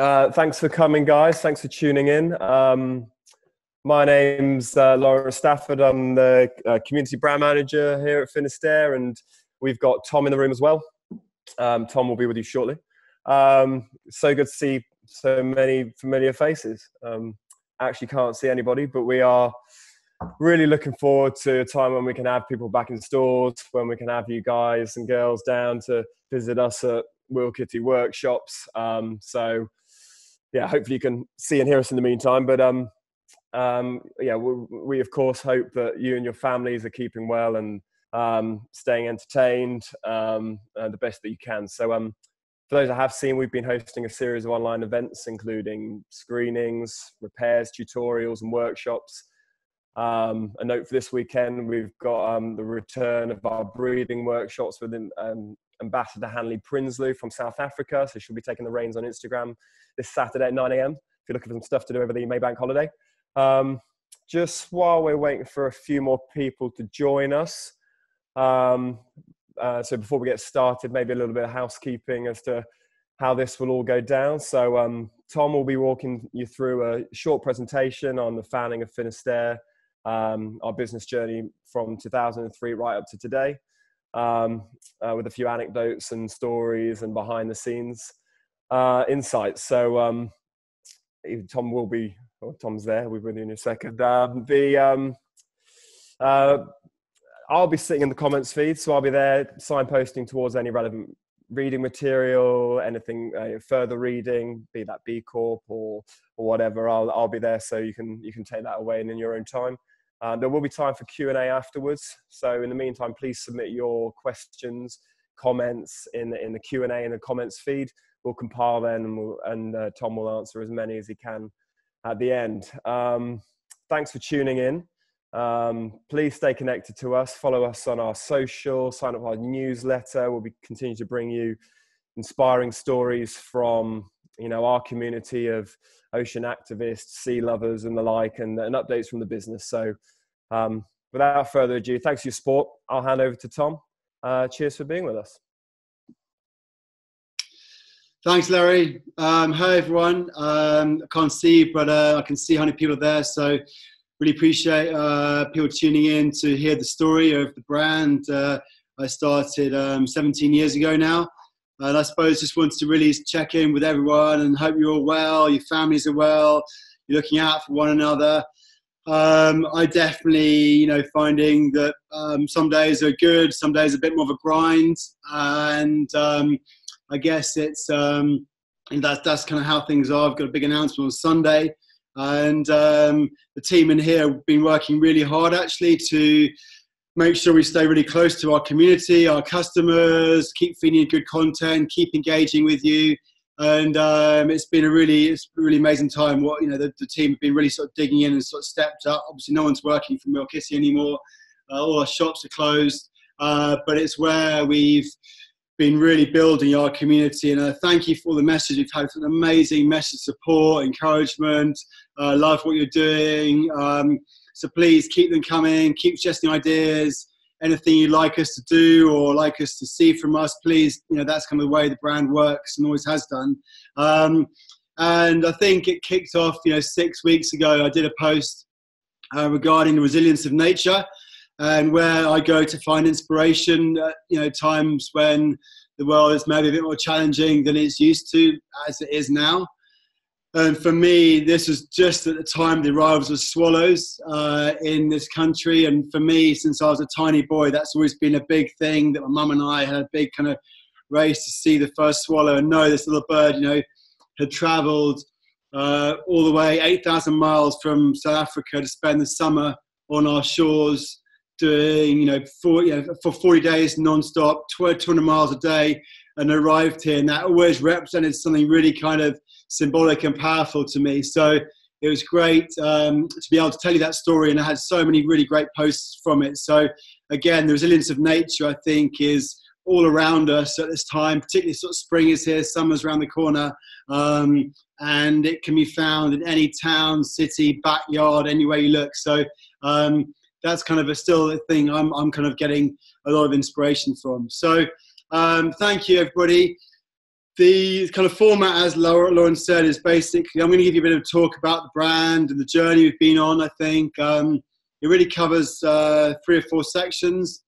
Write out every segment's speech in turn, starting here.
Uh, thanks for coming, guys. Thanks for tuning in. Um, my name's uh, Laura Stafford. I'm the uh, community brand manager here at Finisterre, and we've got Tom in the room as well. Um, Tom will be with you shortly. Um, so good to see so many familiar faces. Um, actually can't see anybody, but we are really looking forward to a time when we can have people back in stores, when we can have you guys and girls down to visit us at Wheal Kitty workshops. Um, so, yeah, hopefully you can see and hear us in the meantime. But um, um, yeah, we, we, of course hope that you and your families are keeping well and um, staying entertained um, uh, the best that you can. So, um, for those I have seen, we've been hosting a series of online events, including screenings, repairs, tutorials, and workshops. Um, a note for this weekend, we've got um, the return of our breathing workshops with um, Ambassador Hanli Prinsloo from South Africa. So she'll be taking the reins on Instagram this Saturday at 9 a.m. If you're looking for some stuff to do over the Maybank holiday. Um, just while we're waiting for a few more people to join us, um, uh, so before we get started, maybe a little bit of housekeeping as to how this will all go down. So um, Tom will be walking you through a short presentation on the founding of Finisterre, um, our business journey from 2003 right up to today, um, uh, with a few anecdotes and stories and behind the scenes uh, insights. So um, Tom will be, oh, Tom's there. We'll be with you in a second. Um, the um, uh, I'll be sitting in the comments feed, so I'll be there signposting towards any relevant reading material, anything uh, further reading, be that B Corp or or whatever. I'll I'll be there, so you can you can take that away and in your own time. Um, there will be time for Q and A afterwards. So in the meantime, please submit your questions, comments in the, in the Q and the comments feed. We'll compile them, and, we'll, and uh, Tom will answer as many as he can at the end. Um, thanks for tuning in. Um, please stay connected to us. Follow us on our social. Sign up our newsletter. We'll be continue to bring you inspiring stories from you know our community of ocean activists, sea lovers, and the like, and, and updates from the business. So, um, without further ado, thanks for your support. I'll hand over to Tom. Uh, cheers for being with us. Thanks, Larry. Um, hi, everyone. Um, I can't see, but uh, I can see how many people are there. So really appreciate uh, people tuning in to hear the story of the brand. Uh, I started um, 17 years ago now. And I suppose just wanted to really check in with everyone and hope you're all well, your families are well, you're looking out for one another. Um, I definitely, you know, finding that um, some days are good, some days a bit more of a grind, and um, I guess it's um, that's that's kind of how things are. I've got a big announcement on Sunday. And um, the team in here have been working really hard actually to make sure we stay really close to our community, our customers, keep feeding good content, keep engaging with you. And um, it's been a really, it's a really amazing time. What you know, the, the, team have been really sort of digging in and sort of stepped up. Obviously, no one's working Wheal Kitty anymore. Uh, all our shops are closed, uh, but it's where we've been really building our community. And uh, thank you for the message. We've had an amazing message, support, encouragement. Uh, love what you're doing. Um, so please keep them coming. Keep suggesting ideas. Anything you'd like us to do or like us to see from us, please. You know that's kind of the way the brand works and always has done. Um, and I think it kicked off, you know, six weeks ago. I did a post uh, regarding the resilience of nature and where I go to find inspiration at you know times when the world is maybe a bit more challenging than it's used to as it is now. And for me, this was just at the time the arrivals of swallows uh, in this country. And for me, since I was a tiny boy, that's always been a big thing that my mum and I had a big kind of race to see the first swallow and know this little bird, you know, had travelled uh, all the way 8,000 miles from South Africa to spend the summer on our shores doing, you know, for, you know, for 40 days non-stop, 200 miles a day, and arrived here. And that always represented something really kind of symbolic and powerful to me. So it was great um, to be able to tell you that story. And I had so many really great posts from it. So again, the resilience of nature, I think, is all around us at this time, particularly sort of spring is here, summer's around the corner. Um, and it can be found in any town, city, backyard, anywhere you look. So um, that's kind of a still a thing I'm, I'm kind of getting a lot of inspiration from. So um, thank you, everybody. The kind of format, as Lauren said, is basically I'm going to give you a bit of talk about the brand and the journey we've been on. I think um, it really covers uh, three or four sections.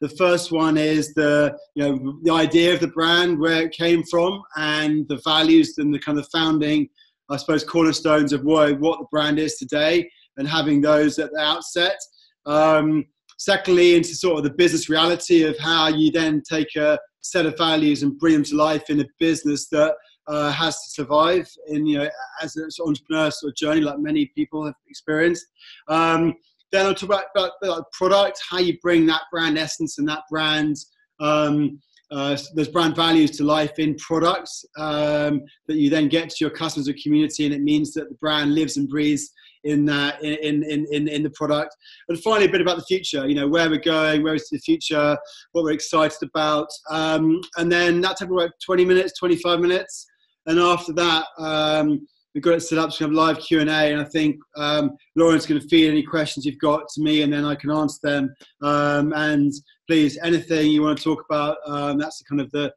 The first one is the you know the idea of the brand, where it came from, and the values and the kind of founding, I suppose, cornerstones of what what the brand is today, and having those at the outset. Um, secondly, into sort of the business reality of how you then take a set of values and bring them to life in a business that uh, has to survive in you know as an entrepreneur sort of journey like many people have experienced. Um, then I'll talk about, about, about, product, how you bring that brand essence and that brand um, uh, those brand values to life in products um, that you then get to your customers or community, and it means that the brand lives and breathes in that in, in, in, in the product. And finally, a bit about the future. You know, where we're going, where is the future, what we're excited about, um, and then that took about 20 minutes, 25 minutes, and after that. Um, we've got it set up we have live Q and A, and I think um, Lauren's going to feed any questions you've got to me, and then I can answer them. Um, and please, anything you want to talk about, um, that's the kind of the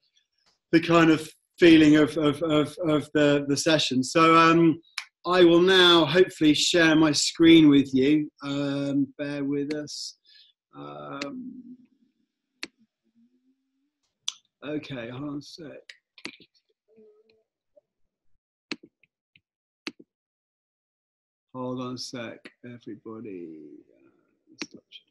the kind of feeling of of, of, of the the session. So um, I will now hopefully share my screen with you. Um, bear with us. Um, okay, hold on a sec. Hold on a sec, everybody. Uh,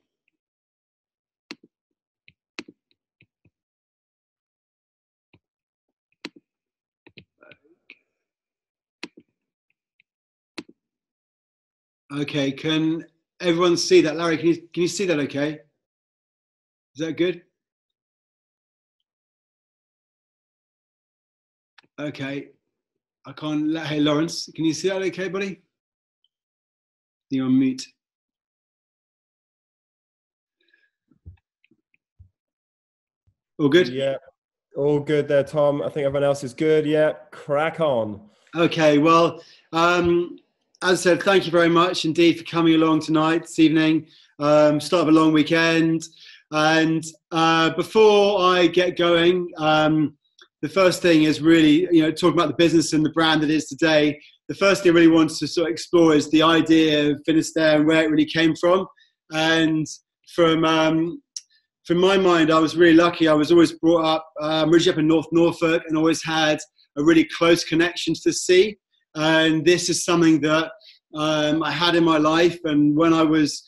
Okay, can everyone see that? Larry, can you, can you see that okay? Is that good? Okay, I can't hey Lawrence, can you see that okay, buddy? You're on mute. All good? Yeah, all good there, Tom. I think everyone else is good. Yeah, crack on. Okay, well, um, as I said, thank you very much indeed for coming along tonight, this evening. Um, start of a long weekend. And uh, before I get going, um, the first thing is really, you know, talking about the business and the brand that is today. The first thing I really want to sort of explore is the idea of Finisterre and where it really came from. And from um, from my mind, I was really lucky. I was always brought up, um, originally up in North Norfolk, and always had a really close connection to the sea and this is something that um, I had in my life. And when I was,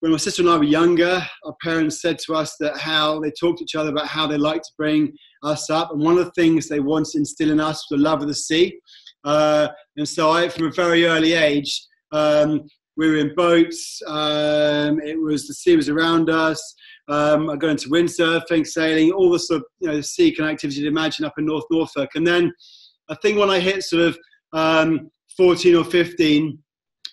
when my sister and I were younger, our parents said to us that how they talked to each other about how they like to bring us up. And one of the things they wanted to instill in us was the love of the sea. Uh, and so I, from a very early age, um, we were in boats. Um, it was the sea was around us. Um, I got into windsurfing, sailing, all the sort of you know sea connectivity you'd imagine up in North Norfolk. And then I think when I hit sort of um, 14 or 15,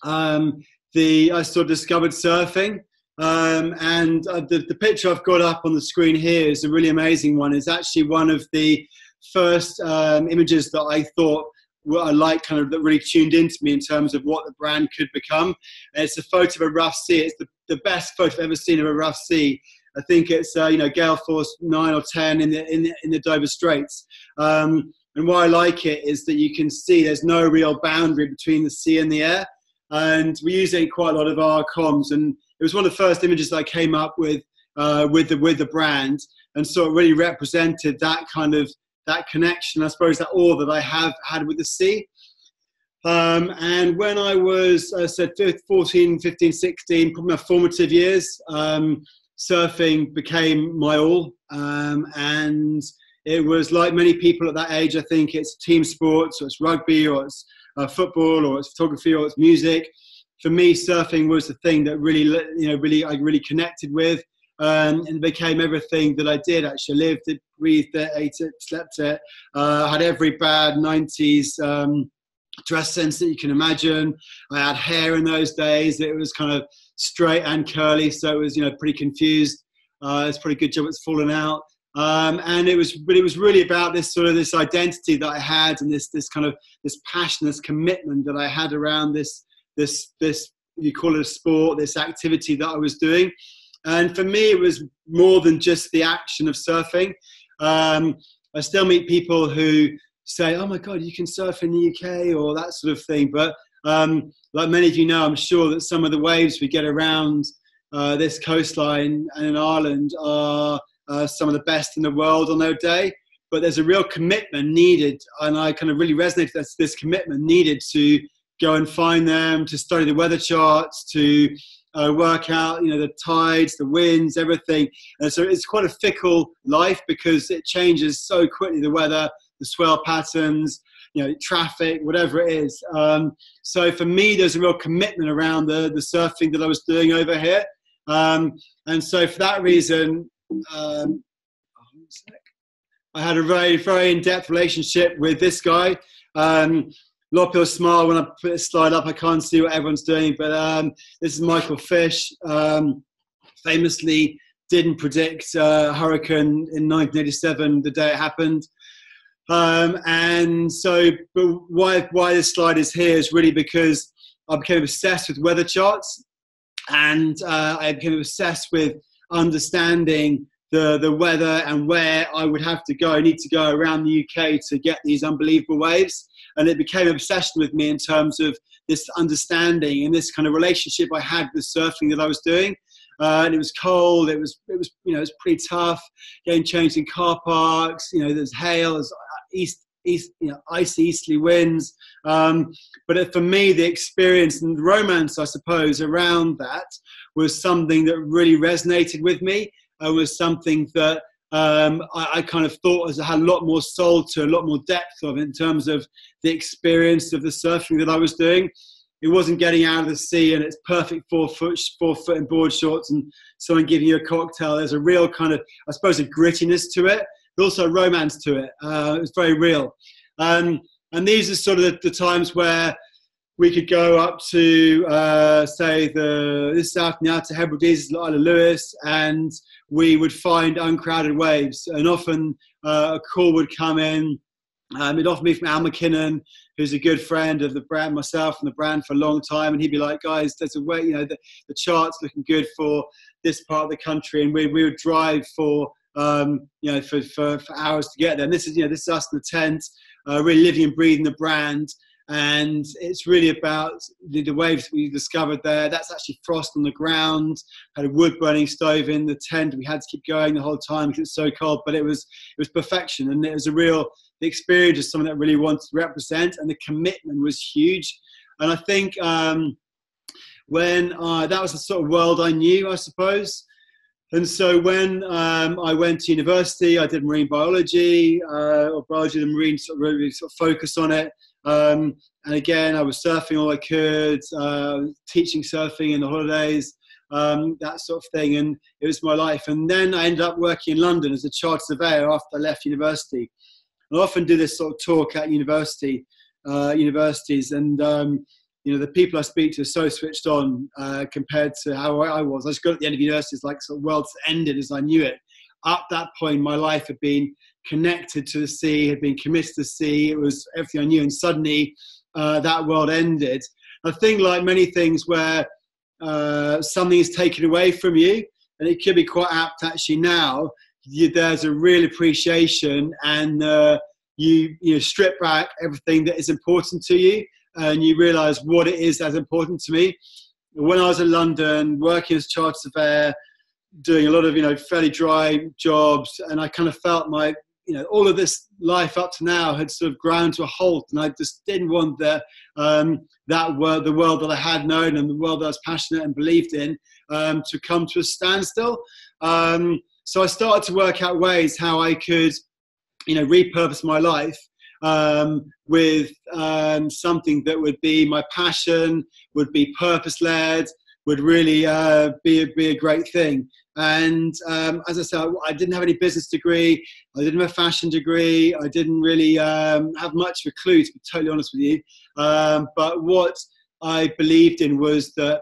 um, the I sort of discovered surfing. Um, and uh, the, the picture I've got up on the screen here is a really amazing one. It's actually one of the first um, images that I thought I like kind of that really tuned into me in terms of what the brand could become. And it's a photo of a rough sea. It's the, the best photo I've ever seen of a rough sea. I think it's uh, you know gale force nine or ten in the in the, in the Dover Straits. Um, and why I like it is that you can see there's no real boundary between the sea and the air. And we use it in quite a lot of our comms. And it was one of the first images I came up with uh, with the with the brand, and so it really represented that kind of that connection. I suppose that awe that I have had with the sea. Um, and when I was, I said 14, 15, 16, probably my formative years, um, surfing became my all. Um, and it was like many people at that age. I think it's team sports, or it's rugby, or it's uh, football, or it's photography, or it's music. For me, surfing was the thing that really, you know, really I really connected with, um, and became everything that I did. Actually, lived it, breathed it, ate it, slept it. Uh, had every bad '90s um, dress sense that you can imagine. I had hair in those days. It was kind of straight and curly, so it was you know pretty confused. Uh, it's pretty good job it's fallen out. Um, and it was, but it was really about this sort of this identity that I had, and this this kind of this passion, this commitment that I had around this this this you call it a sport, this activity that I was doing. And for me, it was more than just the action of surfing. Um, I still meet people who say, "Oh my God, you can surf in the UK" or that sort of thing. But um, like many of you know, I'm sure that some of the waves we get around uh, this coastline and in Ireland are uh, some of the best in the world on their day. But there's a real commitment needed, and I kind of really resonate with this, this commitment needed to go and find them, to study the weather charts, to uh, work out, you know, the tides, the winds, everything. And so it's quite a fickle life because it changes so quickly. The weather, the swell patterns, you know, traffic, whatever it is. Um, so for me, there's a real commitment around the the surfing that I was doing over here. Um, and so for that reason, um, I had a very, very in-depth relationship with this guy. Um, a lot of people smile when I put a slide up. I can't see what everyone's doing, but um, this is Michael Fish. Um, famously, didn't predict uh, hurricane in 1987 the day it happened. Um, and so, but why why this slide is here is really because I became obsessed with weather charts, and uh, I became obsessed with understanding the the weather and where I would have to go. I need to go around the UK to get these unbelievable waves and it became obsession with me in terms of this understanding and this kind of relationship I had with surfing that I was doing. Uh, and it was cold. It was it was you know it was pretty tough. Getting changed in car parks. You know there's hail. There's east east you know icy easterly winds. Um, but for me, the experience and the romance, I suppose, around that was something that really resonated with me. It was something that um, I, I, kind of thought I had a lot more soul to a lot more depth of in terms of the experience of the surfing that I was doing. It wasn't getting out of the sea and it's perfect four foot four foot in board shorts and someone giving you a cocktail. There's a real kind of I suppose a grittiness to it, but also romance to it. Uh, it was very real. Um, and these are sort of the, the times where we could go up to uh, say the this South now to Hebrides, Isla Lewis, and we would find uncrowded waves. And often uh, a call would come in. Um, it'd often be from Al Mackinnon, who's a good friend of the brand, myself and the brand for a long time. And he'd be like, guys, there's a way, you know, the, the chart's looking good for this part of the country. And we, we would drive for, um, you know, for, for, for, hours to get there. And this is, you know, this is us in the tent, uh, really living and breathing the brand and it's really about the, the, waves we discovered there. That's actually frost on the ground. Had a wood burning stove in the tent. We had to keep going the whole time because it's so cold, but it was it was perfection, and it was a real the experience of something that really wanted to represent, and the commitment was huge. And I think um, when that was the sort of world I knew, I suppose. And so when um, I went to university, I did marine biology, uh, or biology and marine sort of really sort of focus on it. Um, and again, I was surfing all I could, uh, teaching surfing in the holidays, um, that sort of thing. And it was my life. And then I ended up working in London as a chartered surveyor after I left university. I often do this sort of talk at university, uh, universities, and um, you know the people I speak to are so switched on uh, compared to how I was. I just got at the end of university, it's like sort of world's ended as I knew it. Up that point, my life had been connected to the sea, had been committed to the sea. It was everything I knew, and suddenly uh, that world ended. I think, like many things, where uh, something is taken away from you, and it could be quite apt actually now. You, there's a real appreciation, and uh, you you know, strip back everything that is important to you, and you realise what it is that's important to me. When I was in London, working as chartered surveyor, doing a lot of you know fairly dry jobs, and I kind of felt my you know, all of this life up to now had sort of ground to a halt, and I just didn't want the, um, that world, the world that I had known and the world that I was passionate and believed in, um, to come to a standstill. Um, so I started to work out ways how I could, you know, repurpose my life um, with um, something that would be my passion, would be purpose led, would really uh, be, be a great thing. And um, as I said, I didn't have any business degree. I didn't have a fashion degree. I didn't really um, have much of a clue, to be totally honest with you. Um, but what I believed in was that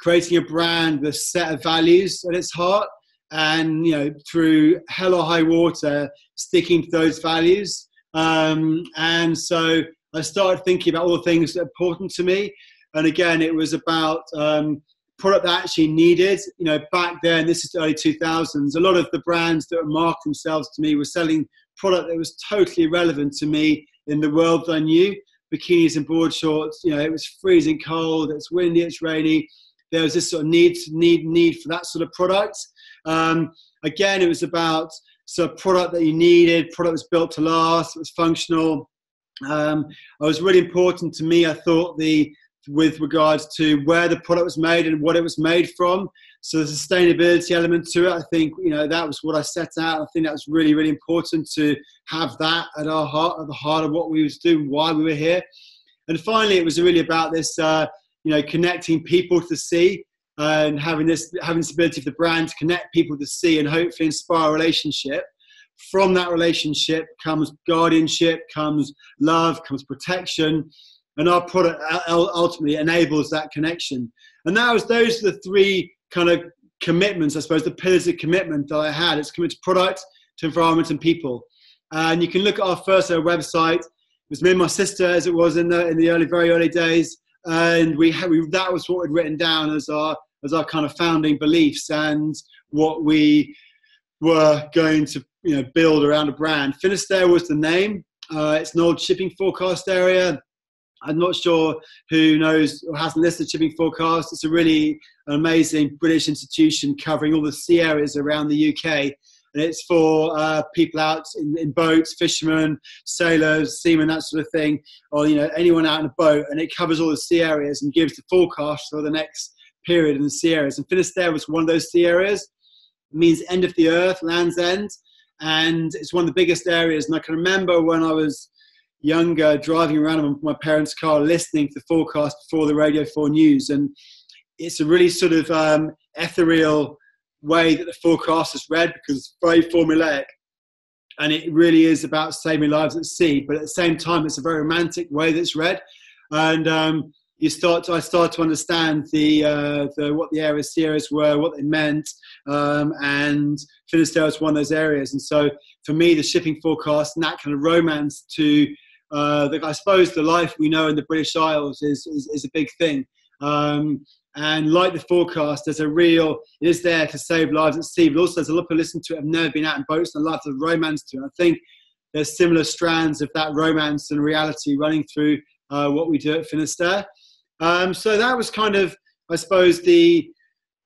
creating a brand with a set of values at its heart, and you know, through hell or high water, sticking to those values. Um, and so I started thinking about all the things that are important to me. And again, it was about um, product that actually needed. You know, back then, this is the early 2000s, a lot of the brands that marked themselves to me were selling product that was totally irrelevant to me in the world that I knew. Bikinis and board shorts, you know, it was freezing cold, it's windy, it's rainy. There was this sort of need, need, need for that sort of product. Um, again, it was about sort of product that you needed, product was built to last, it was functional. Um, it was really important to me. I thought the with regards to where the product was made and what it was made from. So the sustainability element to it, I think, you know, that was what I set out. I think that was really, really important to have that at our heart, at the heart of what we was doing, why we were here. And finally, it was really about this, uh, you know, connecting people to the sea and having this, having this ability for the brand to connect people to sea and hopefully inspire a relationship. From that relationship comes guardianship, comes love, comes protection, and our product ultimately enables that connection. And that was those are the three kind of commitments, I suppose, the pillars of commitment that I had. It's committed to product, to environment, and people. And you can look at our first website. It was me and my sister, as it was in the in the early, very early days, and we had we, that was what we'd written down as our as our kind of founding beliefs and what we were going to you know build around a brand. Finisterre was the name. Uh, it's an old shipping forecast area. I'm not sure who knows or hasn't listened to Shipping Forecast. It's a really amazing British institution covering all the sea areas around the UK. And it's for uh, people out in, in, boats, fishermen, sailors, seamen, that sort of thing, or you know anyone out in a boat. And it covers all the sea areas and gives the forecast for the next period in the sea areas. And Finisterre was one of those sea areas. It means end of the earth, land's end, and it's one of the biggest areas. And I can remember when I was younger, driving around in my parents' car, listening to the forecast before the Radio 4 news. And it's a really sort of um, ethereal way that the forecast is read because it's very formulaic. And it really is about saving lives at sea. But at the same time, it's a very romantic way that's read. And um, you start to, I start to understand the, uh, the what the areas series were, what they meant, um, and Finisterre was one of those areas. And so for me, the shipping forecast and that kind of romance to uh, the, I suppose the life we know in the British Isles is, is, is a big thing. Um, and like the forecast, there's a real, it is there to save lives at sea, but also there's a lot of listen to it have never been out in boats and a lot of romance to it. I think there's similar strands of that romance and reality running through uh, what we do at Finisterre. Um, so that was kind of, I suppose, the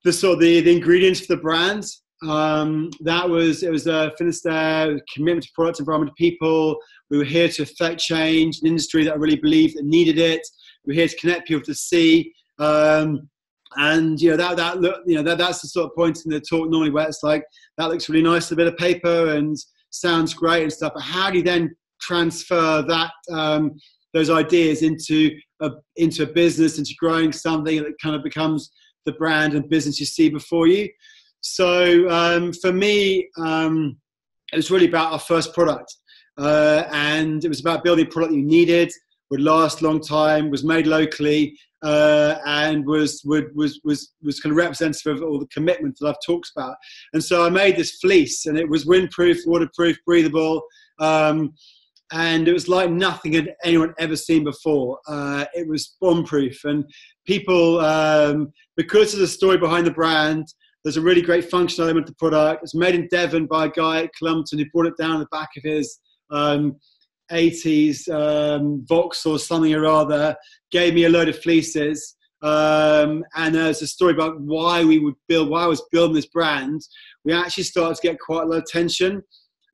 the sort of the, the ingredients for the brand. Um, that was it was a Finisterre commitment to product, environment, people. We were here to affect change, an industry that I really believed that needed it. We we're here to connect people to see. Um, and you know that that look you know that that's the sort of point in the talk normally where it's like that looks really nice a bit of paper and sounds great and stuff but how do you then transfer that um, those ideas into a into a business into growing something that kind of becomes the brand and business you see before you so um, for me um, it was really about our first product uh, and it was about building a product you needed, would last a long time, was made locally, uh, and was, would, was, was, was kind of representative of all the commitment that I've talked about. And so I made this fleece, and it was windproof, waterproof, breathable. Um, and it was like nothing had anyone ever seen before. Uh, it was bomb-proof, and people, um, because of the story behind the brand, there's a really great functional element to the product. It's made in Devon by a guy at Cullompton who brought it down the back of his um, 80s um, Vox or something or other, gave me a load of fleeces. Um, and there's a story about why we would build, why I was building this brand. We actually started to get quite a lot of attention.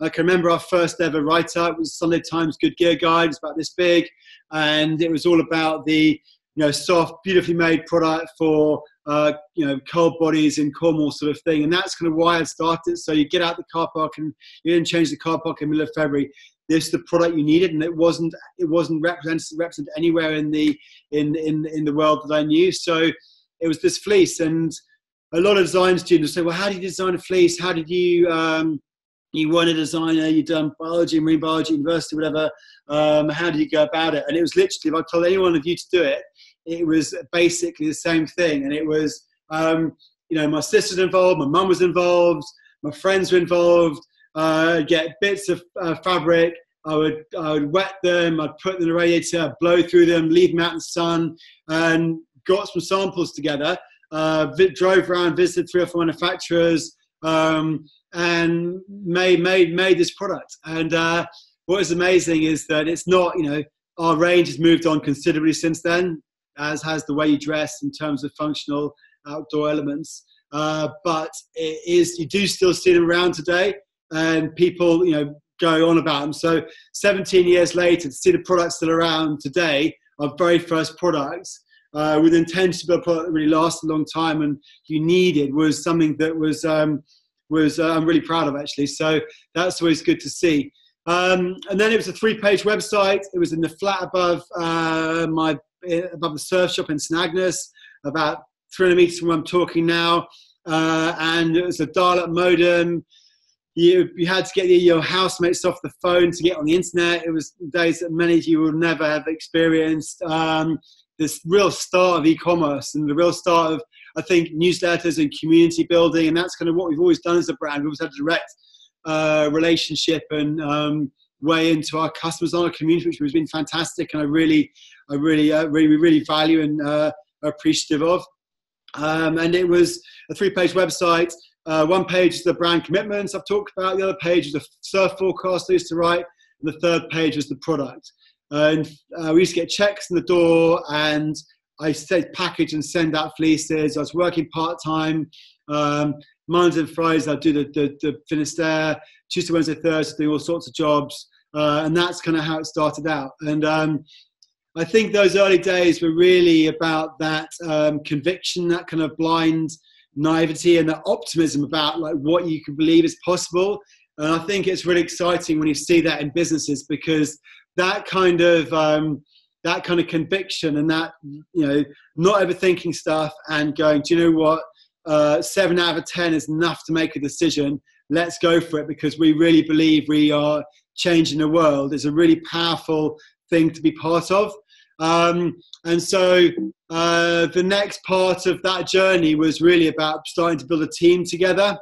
I can remember our first ever write up was Sunday Times Good Gear Guide. It's about this big, and it was all about the you know soft, beautifully made product for uh, you know cold bodies in Cornwall sort of thing. And that's kind of why I started. So you get out the car park and you didn't change the car park in the middle of February this is the product you needed and it wasn't it wasn't represented represented anywhere in the in in in the world that I knew so it was this fleece and a lot of design students say well how did you design a fleece how did you um, you weren't a designer you'd done biology marine biology university whatever um, how did you go about it and it was literally if I told any one of you to do it it was basically the same thing and it was um, you know my sister's involved my mum was involved my friends were involved uh, get bits of uh, fabric. I would, I would wet them, I'd put them in the radiator, blow through them, leave them out in the sun, and got some samples together. Uh, drove around, visited three or four manufacturers, um, and made made made this product. And uh, what is amazing is that it's not, you know, our range has moved on considerably since then, as has the way you dress in terms of functional outdoor elements. Uh, but it is you do still see them around today, and people, you know, go on about them. So 17 years later, to see the products still around today, our very first products, uh, with intention to build a product that really lasted a long time and you needed was something that was um, was uh, I'm really proud of actually. So that's always good to see. Um, and then it was a three-page website. It was in the flat above uh, my above the surf shop in St Agnes, about 300 meters from where I'm talking now. Uh, and it was a dial-up modem. You, you had to get your housemates off the phone to get on the internet. It was days that many of you will never have experienced. Um, this real start of e-commerce and the real start of I think newsletters and community building, and that's kind of what we've always done as a brand. We've always had a direct uh, relationship and um, way into our customers on our community, which has been fantastic, and I really, I really, uh, really, really value and uh, appreciative of. Um, and it was a three-page website. Uh, one page is the brand commitments I've talked about. The other page is the surf forecast I used to write. And the third page is the product. and uh, we used to get checks in the door and I said package and send out fleeces. I was working part time. Um, Mondays and Fridays, I'd do the, the, the Finisterre. Tuesday, Wednesday, Thursday, doing all sorts of jobs. Uh, and that's kind of how it started out. And um, I think those early days were really about that um, conviction, that kind of blind naivety, and that optimism about like what you can believe is possible. And I think it's really exciting when you see that in businesses because that kind of um, that kind of conviction and that you know not overthinking stuff and going do you know what? Uh, seven out of ten is enough to make a decision. Let's go for it because we really believe we are changing the world. Is a really powerful thing to be part of um, and so uh, the next part of that journey was really about starting to build a team together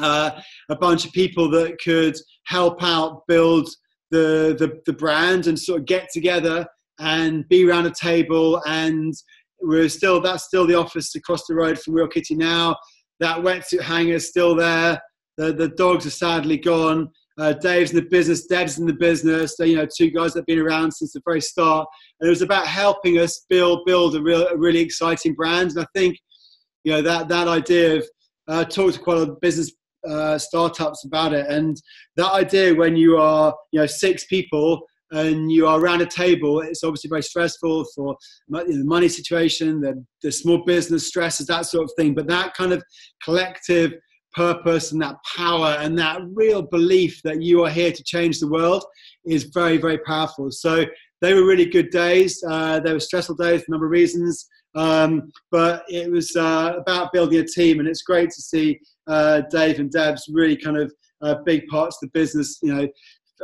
uh, a bunch of people that could help out build the, the, the brand and sort of get together and be around a table and we're still that's still the office across the road from Wheal Kitty now. That wetsuit hanger is still there. The the dogs are sadly gone. Uh, Dave's in the business, Deb's in the business. you know, two guys that have been around since the very start. And it was about helping us build build a real a really exciting brand. And I think you know that that idea of uh, talked to quite a lot of business uh, startups about it, and that idea when you are you know six people and you are around a table, it's obviously very stressful for the money situation, the, the small business stresses, that sort of thing. But that kind of collective purpose and that power and that real belief that you are here to change the world is very, very powerful. So they were really good days. Uh, they were stressful days for a number of reasons. Um, but it was uh, about building a team, and it's great to see uh, Dave and Deb's really kind of uh, big parts of the business, you know,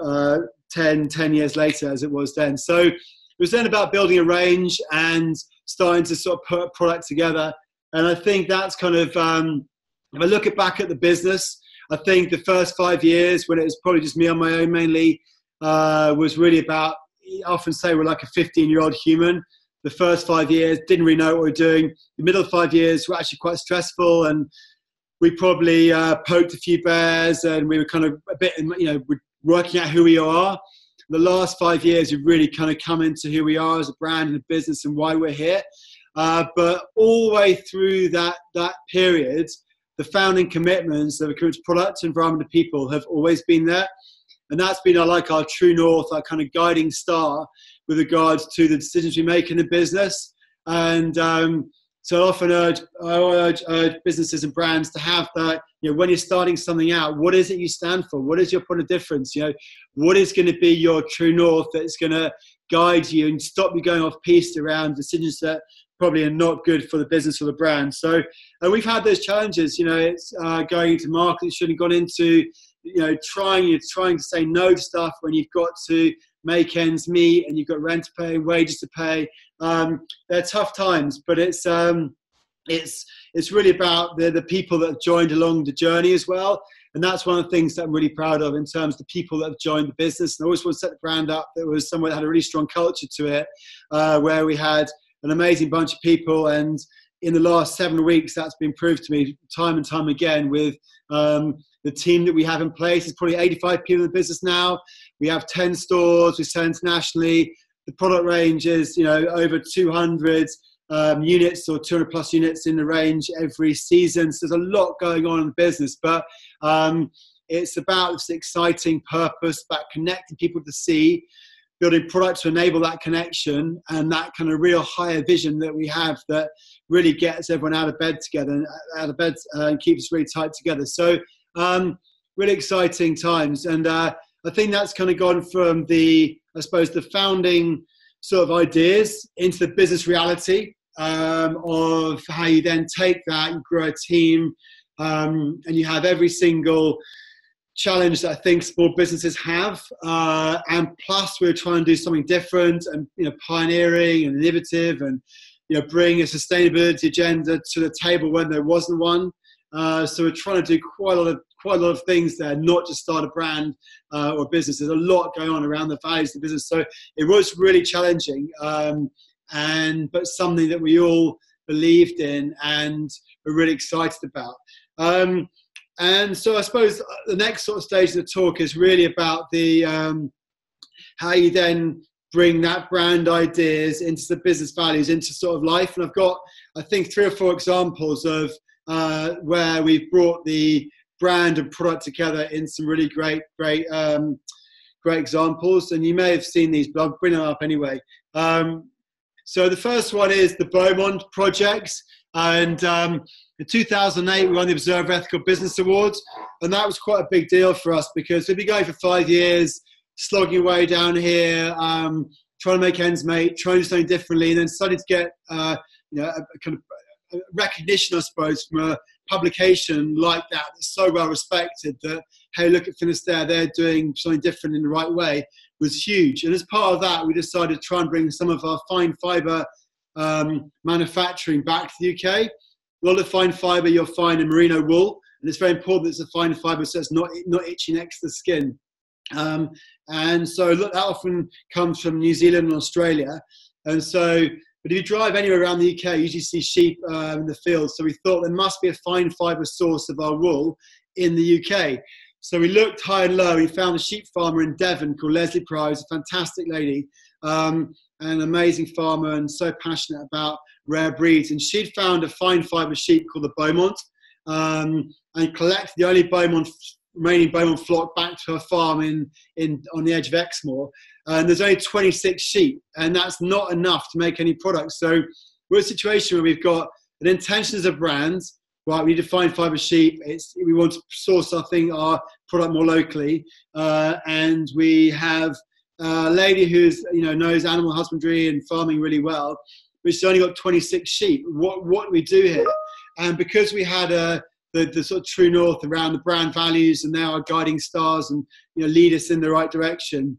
uh, 10, 10 years later as it was then. So it was then about building a range and starting to sort of put a product together. And I think that's kind of, um, if I look at back at the business, I think the first five years when it was probably just me on my own mainly uh, was really about, I often say we're like a 15 year old human. The first five years didn't really know what we were doing. The middle five years were actually quite stressful and we probably uh, poked a few bears and we were kind of a bit, you know, working out who we are. The last five years, we've really kind of come into who we are as a brand and a business and why we're here. Uh, but all the way through that, that period, the founding commitments of a commitment to product, environment, and people have always been there. And that's been our, like our true north, our kind of guiding star with regards to the decisions we make in the business. And um, so I often urge, I urge, urge businesses and brands to have that, you know, when you're starting something out, what is it you stand for? What is your point of difference? You know, what is going to be your true north that's going to guide you and stop you going off piste around decisions that probably are not good for the business or the brand. So uh, we've had those challenges, you know, it's uh, going into market, shouldn't have gone into, you know, trying, you're trying to say no to stuff when you've got to make ends meet and you've got rent to pay, wages to pay. Um, they're tough times, but it's um, it's it's really about the, the people that have joined along the journey as well. And that's one of the things that I'm really proud of in terms of the people that have joined the business. And I always want to set the brand up that was somewhere that had a really strong culture to it, uh, where we had an amazing bunch of people. And in the last seven weeks, that's been proved to me time and time again with um, the team that we have in place is probably 85 people in the business now. We have 10 stores. We sell internationally. The product range is, you know, over 200 um, units or 200 plus units in the range every season. So there's a lot going on in the business, but um, it's about this exciting purpose, about connecting people to see, building products to enable that connection, and that kind of real higher vision that we have that really gets everyone out of bed together and out of bed uh, and keeps us really tight together. So um, really exciting times, and uh, I think that's kind of gone from the, I suppose, the founding sort of ideas into the business reality um, of how you then take that and grow a team, um, and you have every single challenge that I think small businesses have. Uh, and plus, we're trying to do something different and you know pioneering and innovative, and you know bring a sustainability agenda to the table when there wasn't one. Uh, so we're trying to do quite a lot of quite a lot of things there, not just start a brand uh, or business. There's a lot going on around the values of the business. So it was really challenging. Um, and but something that we all believed in and were really excited about. Um, and so I suppose the next sort of stage of the talk is really about the um, how you then bring that brand ideas into the business values into sort of life. And I've got I think three or four examples of uh, where we've brought the brand and product together in some really great great um, great examples. And you may have seen these, but I'll bring them up anyway. Um, so the first one is the Bowmont projects. And um, in 2008, we won the Observer Ethical Business Awards. And that was quite a big deal for us because we'd been going for five years, slogging away down here, um, trying to make ends meet, trying to do something differently, and then starting to get uh, you know, a, kind of recognition, I suppose, from a publication like that that's so well respected that, hey, look at Finisterre, they're doing something different in the right way was huge. And as part of that, we decided to try and bring some of our fine fibre um, manufacturing back to the UK. A lot of fine fibre you'll find in merino wool, and it's very important that it's a fine fibre so it's not, not itchy next to the skin. Um, and so look, that often comes from New Zealand and Australia. And so, but if you drive anywhere around the UK, you usually see sheep uh, in the fields. So we thought there must be a fine fibre source of our wool in the UK. So we looked high and low. We found a sheep farmer in Devon called Lesley Prior, a fantastic lady, um, an amazing farmer and so passionate about rare breeds. And she'd found a fine fibre sheep called the Bowmont um, and collected the only Bowmont remaining Bowmont flock back to her farm in, in on the edge of Exmoor. And there's only 26 sheep, and that's not enough to make any products. So we're in a situation where we've got an intention as a brand right, we find fibre sheep. It's, we want to source something, our product more locally. Uh, and we have a lady who's, you know, knows animal husbandry and farming really well, but she's only got 26 sheep. What, what do we do here? And because we had a, the, the sort of true north around the brand values and now our guiding stars and, you know, lead us in the right direction,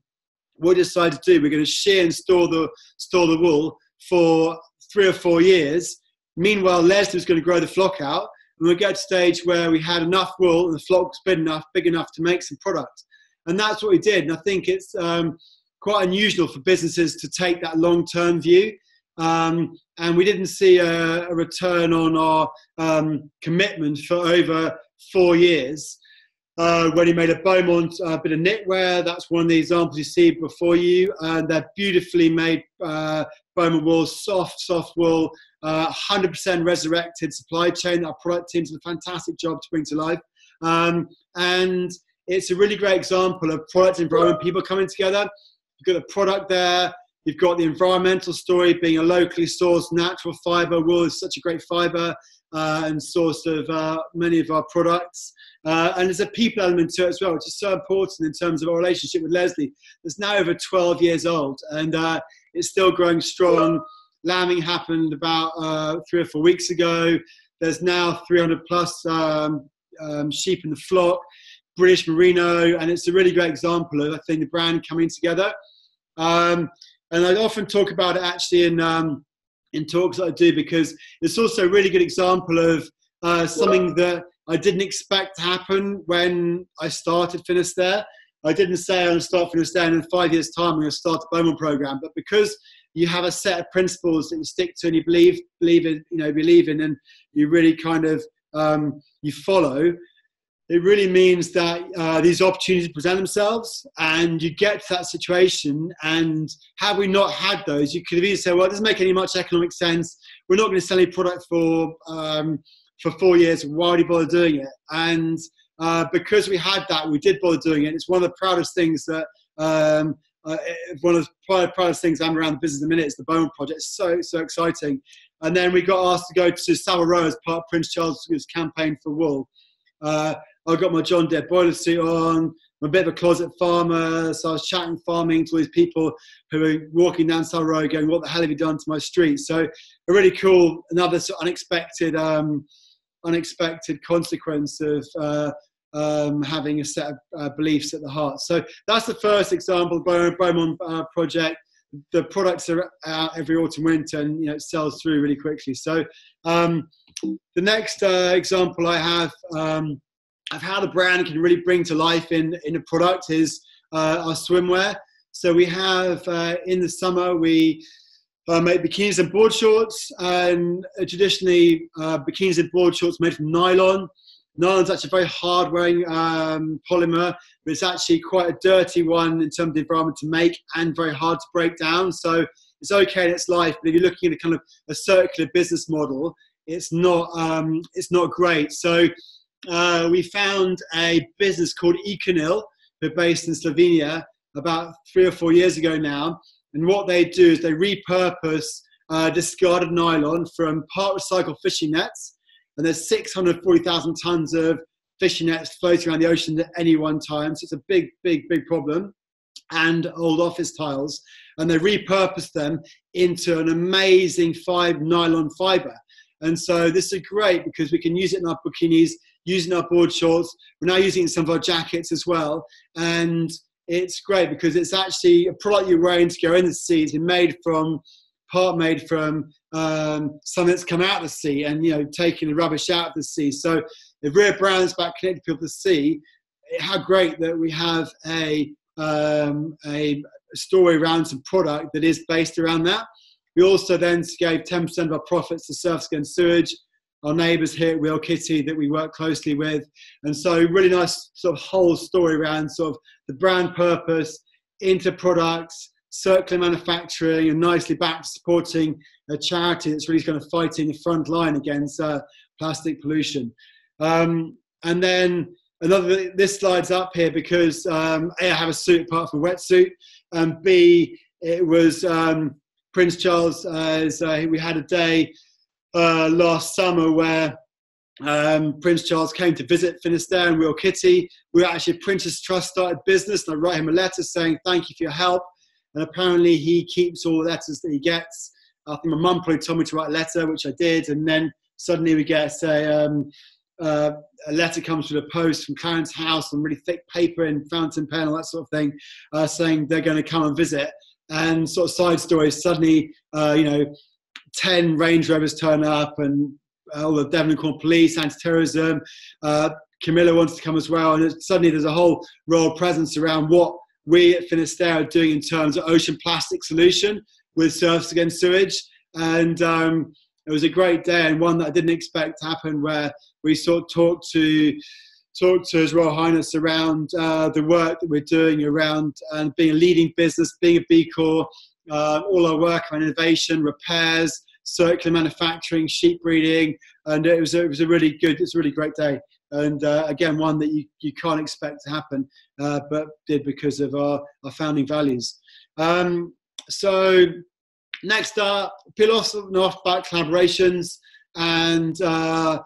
what we decided to do, we're going to shear and store the, store the wool for three or four years. Meanwhile, Lesley was going to grow the flock out and we get to a stage where we had enough wool and the flock was big enough, big enough to make some product. And that's what we did. And I think it's um, quite unusual for businesses to take that long term view. Um, and we didn't see a, a return on our um, commitment for over four years. Uh, when he made a Bowmont uh, bit of knitwear, that's one of the examples you see before you. And they're beautifully made uh, Bowmont wool, soft, soft wool, uh, 100% resurrected supply chain. Our product teams did a fantastic job to bring to life. Um, and it's a really great example of product environment, people coming together. You've got the product there, you've got the environmental story being a locally sourced natural fiber. Wool is such a great fiber uh, and source of uh, many of our products. Uh, and there's a people element to it as well, which is so important in terms of our relationship with Lesley. It's now over 12 years old and uh, it's still growing strong. Lambing happened about uh, three or four weeks ago. There's now 300 plus um, um, sheep in the flock, British Merino, and it's a really great example of, I think, the brand coming together. Um, and I often talk about it actually in, um, in talks that I do because it's also a really good example of uh, something that I didn't expect to happen when I started Finisterre. I didn't say I'm going to start Finisterre and in five years' time I'm going to start a Bowmont program, but because you have a set of principles that you stick to and you believe believe in you know believe in and you really kind of um, you follow it really means that uh, these opportunities present themselves and you get to that situation and have we not had those you could have either said well it doesn't make any much economic sense we're not going to sell any product for um, for four years why would you bother doing it and uh, because we had that we did bother doing it it's one of the proudest things that um, uh, one of the proudest things I'm around the business in a minute is the Bowmont project. It's so so exciting. And then we got asked to go to Savile Row as part of Prince Charles's campaign for wool. Uh, I got my John Deere boiler suit on. I'm a bit of a closet farmer, so I was chatting farming to all these people who were walking down Savile Road going, "What the hell have you done to my street?" So a really cool, another sort of unexpected, um, unexpected consequence of uh, um, having a set of uh, beliefs at the heart. So that's the first example, Bowmont uh, project. The products are out every autumn, winter, and you know it sells through really quickly. So um, the next uh, example I have um, of how the brand can really bring to life in in a product is uh, our swimwear. So we have uh, in the summer we uh, make bikinis and board shorts, and traditionally bikinis and board shorts made from nylon. Nylon's actually a very hard wearing um, polymer, but it's actually quite a dirty one in terms of the environment to make and very hard to break down. So it's okay in its life, but if you're looking at a kind of a circular business model, it's not um, it's not great. So uh, we found a business called Econyl, who are based in Slovenia, about three or four years ago now. And what they do is they repurpose uh, discarded nylon from part recycled fishing nets and there's 640,000 tons of fishing nets floating around the ocean at any one time. So it's a big, big, big problem. And old office tiles, and they repurpose them into an amazing five nylon fiber. And so this is great because we can use it in our bikinis, using our board shorts. We're now using some of our jackets as well. And it's great because it's actually a product you're wearing to go in the sea. It's made from part made from um, something that's come out of the sea and you know taking the rubbish out of the sea. So if we're brands about connecting people to the sea, how great that we have a um, a story around some product that is based around that. We also then gave 10% of our profits to Surfers Against Sewage, our neighbours here at Wheal Kitty that we work closely with. And so really nice sort of whole story around sort of the brand purpose into products, circular manufacturing and nicely back supporting a charity that's really kind of fighting the front line against uh, plastic pollution. Um, and then another, this slide's up here because um, A, I have a suit apart from a wetsuit, and B, it was um, Prince Charles, as uh, we had a day uh, last summer where um, Prince Charles came to visit Finisterre and Wheal Kitty. We were actually Prince's Trust started business, and I wrote him a letter saying thank you for your help. And apparently he keeps all the letters that he gets. I think my mum probably told me to write a letter, which I did. And then suddenly we get, say, um, uh, a letter comes through the post from Clarence House on really thick paper and fountain pen, all that sort of thing, uh, saying they're going to come and visit. And sort of side stories, suddenly, uh, you know, 10 Range Rovers turn up and all the Devon police, anti-terrorism. Uh, Camilla wants to come as well. And suddenly there's a whole royal presence around what we at Finisterre are doing in terms of ocean plastic solution with Surfers Against Sewage. And um, it was a great day and one that I didn't expect to happen where we sort of talked to talk to His Royal Highness around uh, the work that we're doing around uh, being a leading business, being a B Corp, uh, all our work on innovation, repairs, circular manufacturing, sheep breeding, and it was it was a really good, it's a really great day. And uh, again one that you, you can't expect to happen uh, but did because of our, our founding values. Um, so next up peel off about collaborations and uh,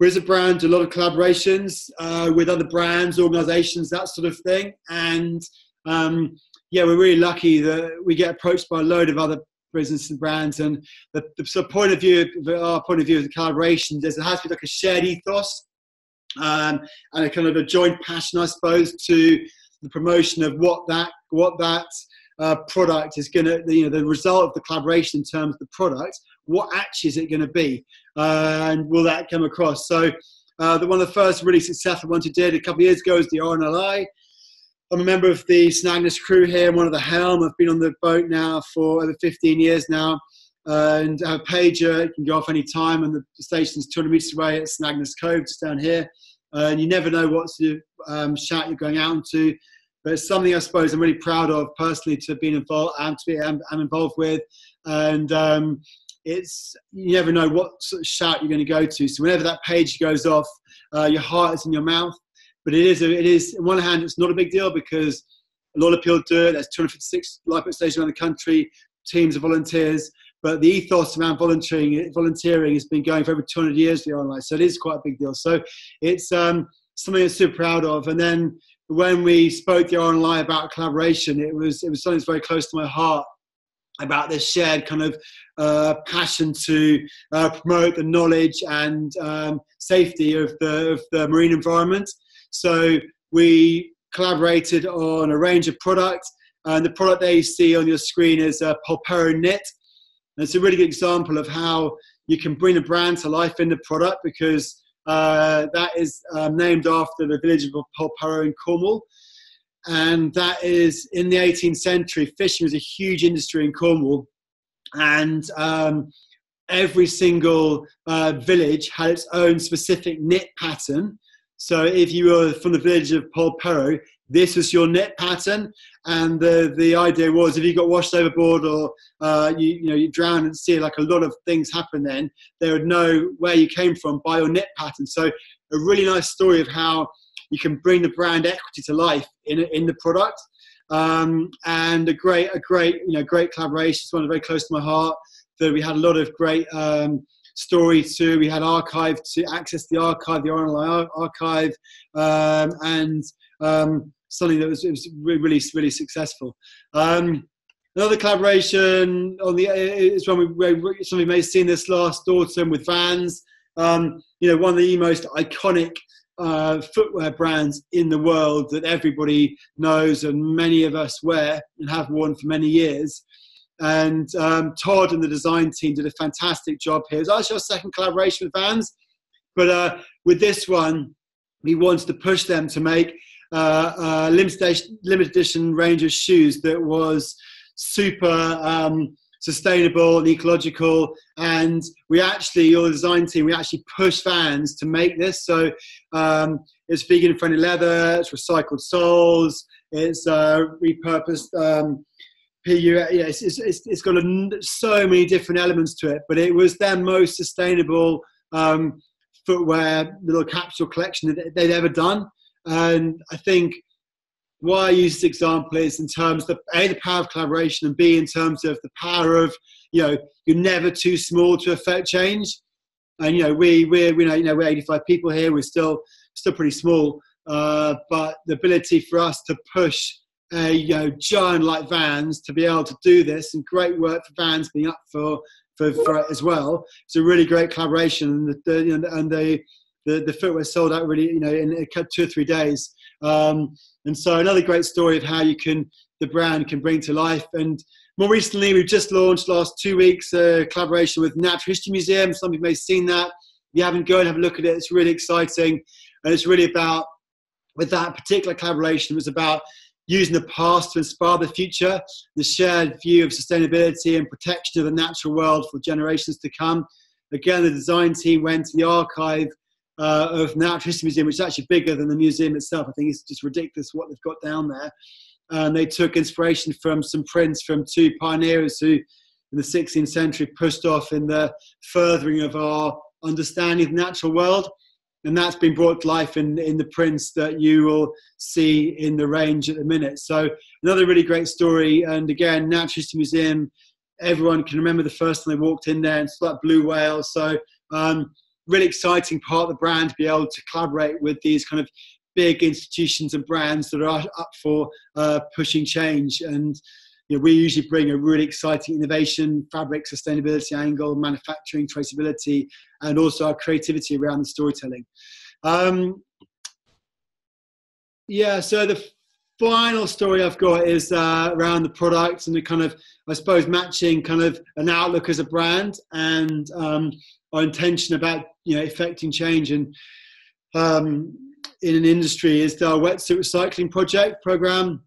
we're a brand a lot of collaborations uh, with other brands organizations that sort of thing. And um, yeah we're really lucky that we get approached by a load of other business and brands and the, the of point of view our point of view of the collaboration is it has to be like a shared ethos um, and a kind of a joint passion, I suppose, to the promotion of what that what that uh, product is going to, you know, the result of the collaboration in terms of the product. What actually is it going to be, uh, and will that come across? So, uh, the one of the first really successful ones we did a couple of years ago is the RNLI. I'm a member of the St Agnes crew here. I'm one of the helm. I've been on the boat now for over 15 years now. Uh, and have a pager. It can go off any time, and the station's 200 meters away at St Agnes Cove, just down here. uh, and you never know what sort of um, shout you're going out into. But it's something I suppose I'm really proud of personally to have been involved and to be I'm, I'm involved with, and um, it's you never know what sort of shout you're going to go to. So whenever that page goes off, uh, your heart is in your mouth. But it is, it is, On one hand, it's not a big deal because a lot of people do it. There's 256 lifeboat stations around the country, teams of volunteers. But the ethos around volunteering, volunteering has been going for over 200 years. The RNLI, so it is quite a big deal. So it's um, something I'm super proud of. And then when we spoke to the RNLI about collaboration, it was it was something that's very close to my heart about this shared kind of uh, passion to uh, promote the knowledge and um, safety of the, of the marine environment. So we collaborated on a range of products, and the product that you see on your screen is a Polperro knit. And it's a really good example of how you can bring a brand to life in the product because uh, that is um, named after the village of Polperro in Cornwall. And that is in the 18th century, fishing was a huge industry in Cornwall. And um, every single uh, village had its own specific knit pattern. So if you were from the village of Polperro, this was your net pattern. And the, the idea was if you got washed overboard or uh, you, you know you drown and see like a lot of things happen then, they would know where you came from by your net pattern. So a really nice story of how you can bring the brand equity to life in, in the product. Um, and a great, a great, you know, great collaboration. It's one very close to my heart. That we had a lot of great um, story to. We had archive to access the archive, the RNLI archive, um, and um, something that was, was really, really successful. Um, another collaboration on the is when we somebody may have seen this last autumn with Vans. Um, you know, one of the most iconic uh, footwear brands in the world that everybody knows and many of us wear and have worn for many years. And um, Todd and the design team did a fantastic job here. It was actually our second collaboration with Vans, but uh, with this one, we wanted to push them to make uh, a limited, edition range of shoes that was super um, sustainable and ecological. And we actually, your design team, we actually push Vans to make this. So um, it's vegan friendly leather, it's recycled soles, it's uh, repurposed. Um, PU, yeah, it's, it's, it's got a, so many different elements to it, but it was their most sustainable um, footwear little capsule collection that they'd ever done. And I think why I use this example is in terms of A, the power of collaboration, and B, in terms of the power of, you know, you're never too small to affect change. And, you know, we, we're, we know, you know, we're 85 people here, we're still, still pretty small. Uh, but the ability for us to push a you know, giant like Vans to be able to do this, and great work for Vans being up for, for, for it as well. It's a really great collaboration, and the, the and the, the, the footwear sold out really, you know, in two or three days. Um, and so another great story of how you can the brand can bring to life. And more recently, we've just launched last two weeks a collaboration with Natural History Museum. Some of you may have seen that. If you haven't, go and have a look at it. It's really exciting, and it's really about with that particular collaboration. It was about using the past to inspire the future, the shared view of sustainability and protection of the natural world for generations to come. Again, the design team went to the archive uh, of Natural History Museum, which is actually bigger than the museum itself. I think it's just ridiculous what they've got down there. And they took inspiration from some prints from two pioneers who, in the 16th century, pushed off in the furthering of our understanding of the natural world. And that's been brought to life in, in the prints that you will see in the range at the minute. So, another really great story. And again, Natural History Museum, everyone can remember the first time they walked in there, and saw that blue whale. So, um, really exciting part of the brand to be able to collaborate with these kind of big institutions and brands that are up for uh, pushing change. And you know, we usually bring a really exciting innovation, fabric sustainability angle, manufacturing traceability, and also our creativity around the storytelling. Um, yeah, so the final story I've got is uh, around the products and the kind of, I suppose, matching kind of an outlook as a brand and um, our intention about you know affecting change and um, in an industry is our wetsuit recycling project program.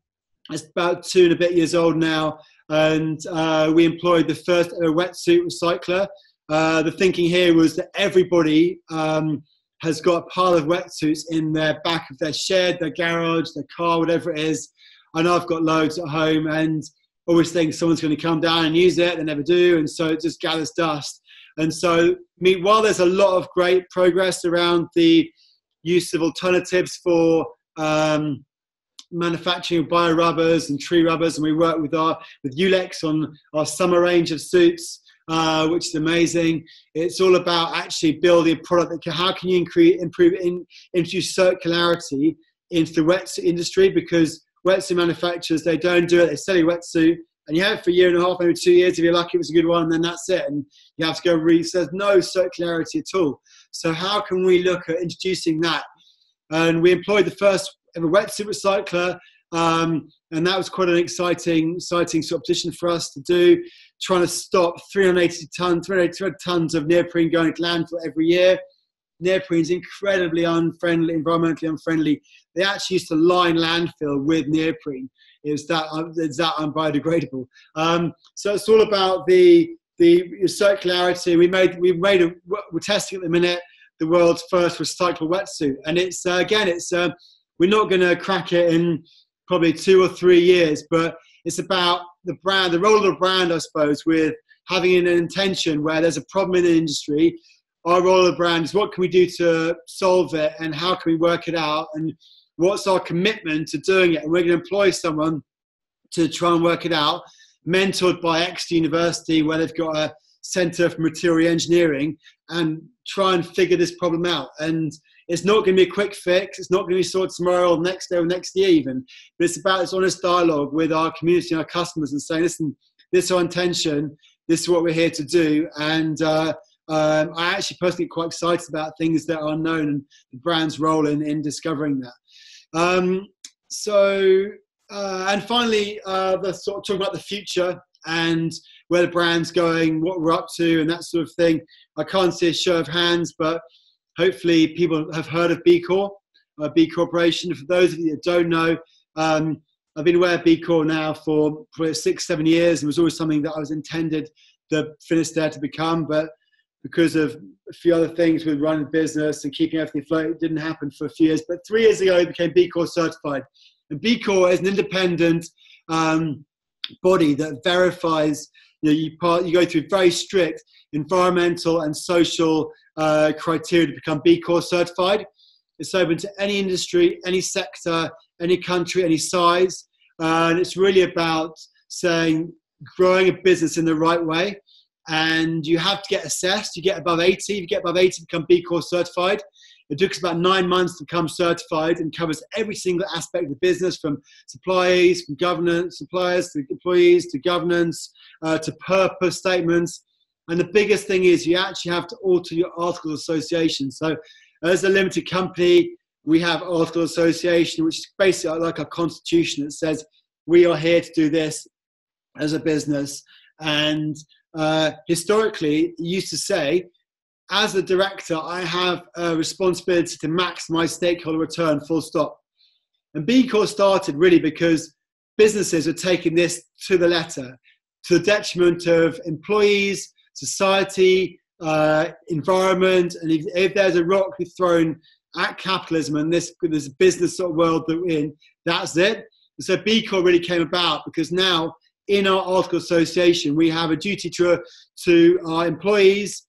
It's about two and a bit years old now, and uh, we employed the first wetsuit recycler. Uh, the thinking here was that everybody um, has got a pile of wetsuits in their back of their shed, their garage, their car, whatever it is. Know I've got loads at home and always think someone's going to come down and use it. They never do. And so it just gathers dust. And so, while there's a lot of great progress around the use of alternatives for um, manufacturing of bio rubbers and tree rubbers, and we work with our with Yulex on our summer range of suits, uh, which is amazing. It's all about actually building a product that can, how can you increase, improve, in, introduce circularity into the wetsuit industry because wetsuit manufacturers they don't do it. They sell you wetsuit and you have it for a year and a half, maybe two years if you're lucky, it was a good one, and then that's it. And you have to go read. So there's no circularity at all. So how can we look at introducing that? And we employed the first ever wetsuit recycler, um, and that was quite an exciting, exciting sort of position for us to do. Trying to stop 380 tons, 380 tons of neoprene going to landfill every year. Neoprene is incredibly unfriendly, environmentally unfriendly. They actually used to line landfill with neoprene. It's that it's that unbiodegradable. Um, so it's all about the the circularity. We made we made a, we're testing at the minute the world's first recyclable wetsuit, and it's uh, again it's uh, we're not going to crack it in probably two or three years, but it's about the brand, the role of the brand, I suppose, with having an intention where there's a problem in the industry. Our role of the brand is what can we do to solve it, and how can we work it out, and what's our commitment to doing it? And we're going to employ someone to try and work it out, mentored by Exeter University, where they've got a Centre for Material Engineering, and try and figure this problem out. And it's not going to be a quick fix. It's not going to be sorted tomorrow or next day or next year even. But it's about this honest dialogue with our community and our customers and saying, listen, this is our intention. This is what we're here to do. And uh, um, I actually personally quite excited about things that are unknown and the brand's role in, in discovering that. Um, so, uh, and finally, uh, the sort of talking about the future and where the brand's going, what we're up to, and that sort of thing. I can't see a show of hands, but hopefully people have heard of B Corp, uh, B Corporation. For those of you that don't know, um, I've been aware of B Corp now for probably six, seven years. It was always something that I was intended the Finisterre to become, but because of a few other things with running business and keeping everything afloat. It didn't happen for a few years. But three years ago, it became B Corp certified. And B Corp is an independent um, body that verifies, you, know, you, part, you go through very strict environmental and social uh, criteria to become B Corp certified. It's open to any industry, any sector, any country, any size. Uh, and it's really about saying growing a business in the right way and you have to get assessed. You get above 80. If you get above 80, become B Corp certified. It took us about nine months to become certified and covers every single aspect of the business from suppliers, from governance, suppliers to employees to governance uh, to purpose statements. And the biggest thing is you actually have to alter your article association. So, as a limited company, we have article association, which is basically like a constitution that says we are here to do this as a business. And uh, historically used to say, as a director, I have a responsibility to maximize stakeholder return, full stop. And B Corp started really because businesses are taking this to the letter, to the detriment of employees, society, uh, environment, and if, if, there's a rock thrown at capitalism and this, this business sort of world that we're in, that's it. And so B Corp really came about because now in our article association, we have a duty to, to our employees,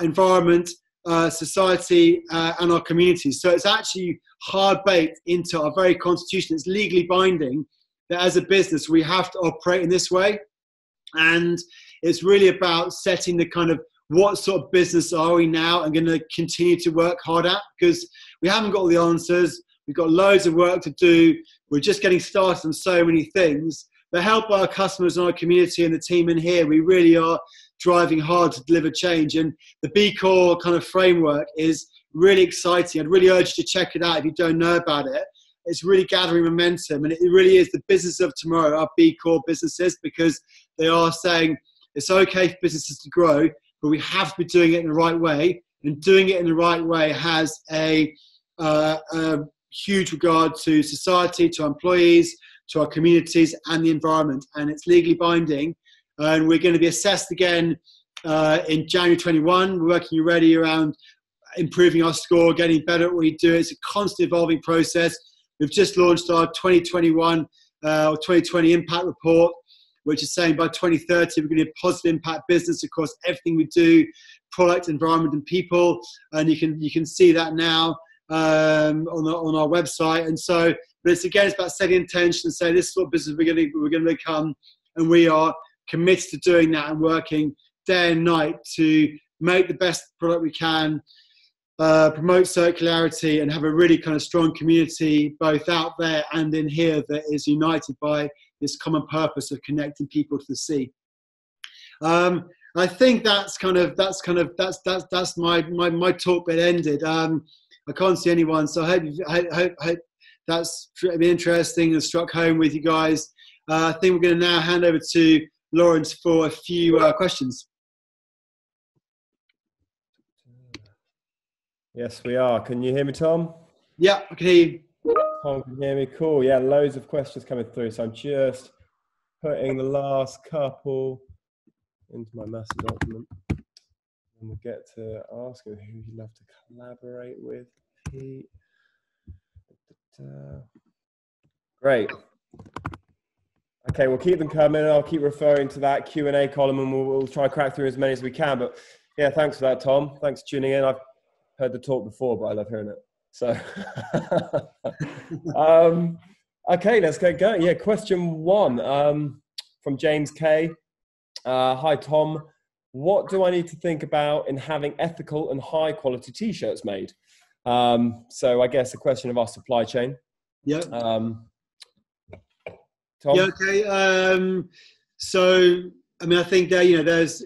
environment, uh, society, uh, and our communities. So it's actually hard baked into our very constitution. It's legally binding that as a business we have to operate in this way. And it's really about setting the kind of what sort of business are we now and going to continue to work hard at because we haven't got all the answers. We've got loads of work to do. We're just getting started on so many things but help our customers and our community and the team in here. We really are driving hard to deliver change. And the B Corp kind of framework is really exciting. I'd really urge you to check it out if you don't know about it. It's really gathering momentum, and it really is the business of tomorrow, our B Corp businesses, because they are saying it's okay for businesses to grow, but we have to be doing it in the right way. And doing it in the right way has a, uh, a huge regard to society, to employees, to our communities and the environment. And it's legally binding. And we're going to be assessed again uh, in January 21. We're working already around improving our score, getting better at what we do. It's a constant evolving process. We've just launched our 2021 uh, or 2020 impact report, which is saying by 2030 we're going to be a positive impact business across everything we do, product, environment, and people. And you can you can see that now um, on, the, on our website. And so, but it's again, it's about setting intention and saying this is what business we're going to we're going to become, and we are committed to doing that and working day and night to make the best product we can. Uh, promote circularity and have a really kind of strong community both out there and in here that is united by this common purpose of connecting people to the sea. Um, I think that's kind of that's kind of that's that's that's my my, my talk bit ended. Um, I can't see anyone. So I hope, I hope, hope that's been interesting and struck home with you guys. Uh, I think we're going to now hand over to Lawrence for a few uh, questions. Yes, we are. Can you hear me, Tom? Yeah, I can hear you. Tom can hear me. Cool. Yeah, loads of questions coming through. So I'm just putting the last couple into my master document. And we'll get to asking who you'd love to collaborate with. Pete. Great. Okay, we'll keep them coming. I'll keep referring to that Q and A column, and we'll, we'll try to crack through as many as we can. But yeah, thanks for that, Tom. Thanks for tuning in. I've heard the talk before, but I love hearing it. So, um, okay, let's get going. Yeah, question one um, from James K. Uh, hi, Tom what do I need to think about in having ethical and high quality t-shirts made? Um, so I guess a question of our supply chain. Yeah. Um, Tom? Yeah. Okay. Um, so I mean, I think that you know, there's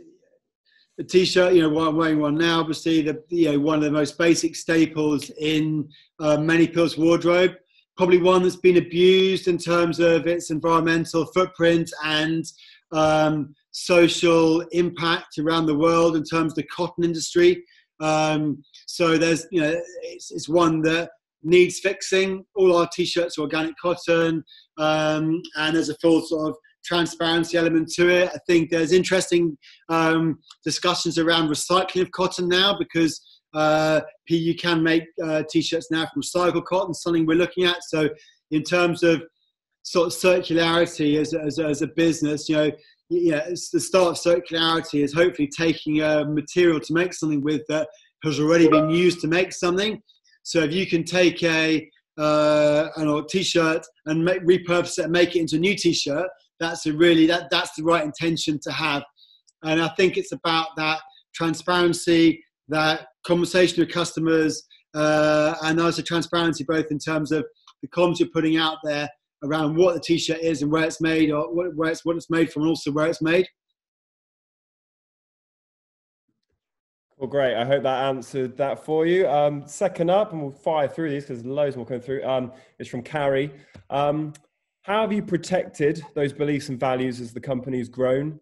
a t-shirt. You know, I'm wearing one now. Obviously, the you know one of the most basic staples in uh, many people's wardrobe. Probably one that's been abused in terms of its environmental footprint and um, social impact around the world in terms of the cotton industry. Um, so there's, you know, it's, it's, one that needs fixing. All our t-shirts are organic cotton, um, and there's a full sort of transparency element to it. I think there's interesting um, discussions around recycling of cotton now because uh, you can make uh, t-shirts now from recycled cotton, something we're looking at. So in terms of sort of circularity as, as, as a business, you know, yeah, it's the start of circularity is hopefully taking a material to make something with that has already been used to make something. So if you can take a uh, and or t-shirt and make, repurpose it and make it into a new t-shirt, that's a really that that's the right intention to have. And I think it's about that transparency, that conversation with customers, uh, and also transparency both in terms of the comms you're putting out there around what the t-shirt is and where it's made or where it's what it's made from and also where it's made well great. I hope that answered that for you. Um, second up and we'll fire through these because loads more coming through um, is from carrie. Um, how have you protected those beliefs and values as the company has grown?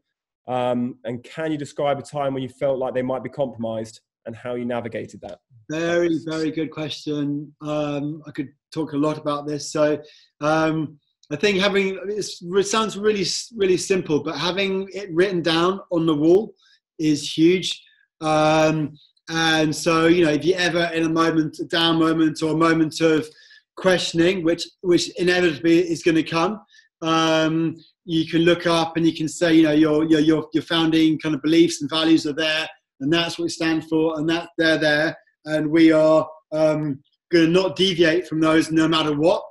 Um, and can you describe a time when you felt like they might be compromised and how you navigated that? Very very good question. Um, i could talk a lot about this. So um, I think having it sounds really really simple, but having it written down on the wall is huge. Um, and so you know, if you ever in a moment, a down moment, or a moment of questioning, which which inevitably is going to come, um, you can look up and you can say, you know, your your your founding kind of beliefs and values are there, and that's what we stand for, and that they're there, and we are um, going to not deviate from those no matter what.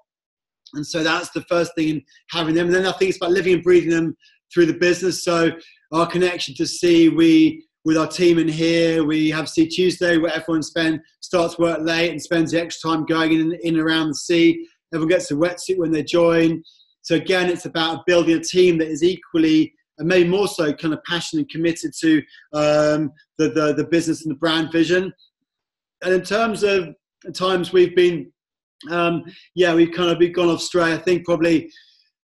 And so that's the first thing in having them. And then I think it's about living and breathing them through the business. So our connection to sea, we with our team in here, we have Sea Tuesday where everyone spend starts work late and spends the extra time going in in around the sea. Everyone gets a wetsuit when they join. So again, it's about building a team that is equally and maybe more so kind of passionate and committed to um, the, the, the business and the brand vision. And in terms of times we've been, um, yeah, we've kind of been gone off stray. I think probably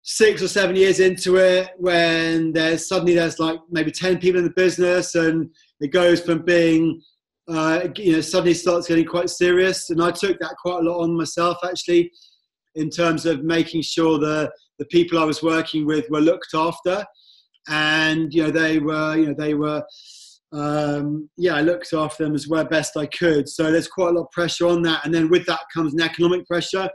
six or seven years into it, when there's suddenly there's like maybe ten people in the business, and it goes from being, uh, you know, suddenly starts getting quite serious. And I took that quite a lot on myself actually, in terms of making sure the the people I was working with were looked after, and you know they were, you know, they were um, yeah, I looked after them as well best I could. So there's quite a lot of pressure on that, and then with that comes an economic pressure.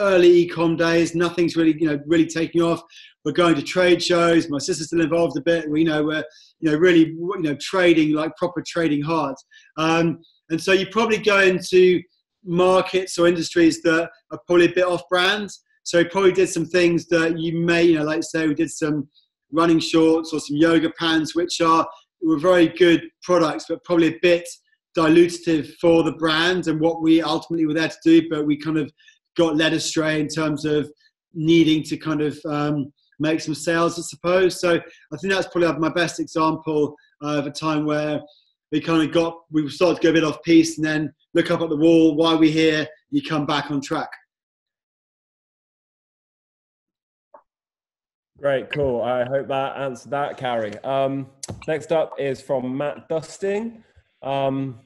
Early ecom days, nothing's really you know really taking off. We're going to trade shows. My sister's still involved a bit. We you know we're you know really you know trading like proper trading hard. Um, and so you probably go into markets or industries that are probably a bit off brand. So we probably did some things that you may, you know, like say we did some running shorts or some yoga pants, which are were very good products, but probably a bit dilutive for the brand and what we ultimately were there to do. But we kind of got led astray in terms of needing to kind of um, make some sales, I suppose. So I think that's probably my best example of a time where we kind of got we started to go a bit off piece and then look up at the wall why are we here you come back on track Great, cool. I hope that answered that, Carrie. Um, next up is from Matt Dusting, um,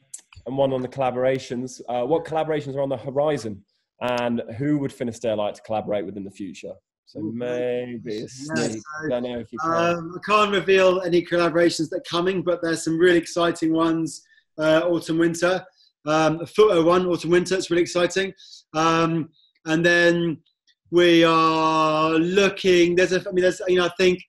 and one on the collaborations. Uh, what collaborations are on the horizon, and who would Finisterre like to collaborate with in the future? So maybe a sneak. I don't know if you can. Um, I can't reveal any collaborations that are coming, but there's some really exciting ones. Uh, autumn winter, um, a photo one autumn winter. It's really exciting, um, and then we are looking. There's a. I mean, there's. You know, I think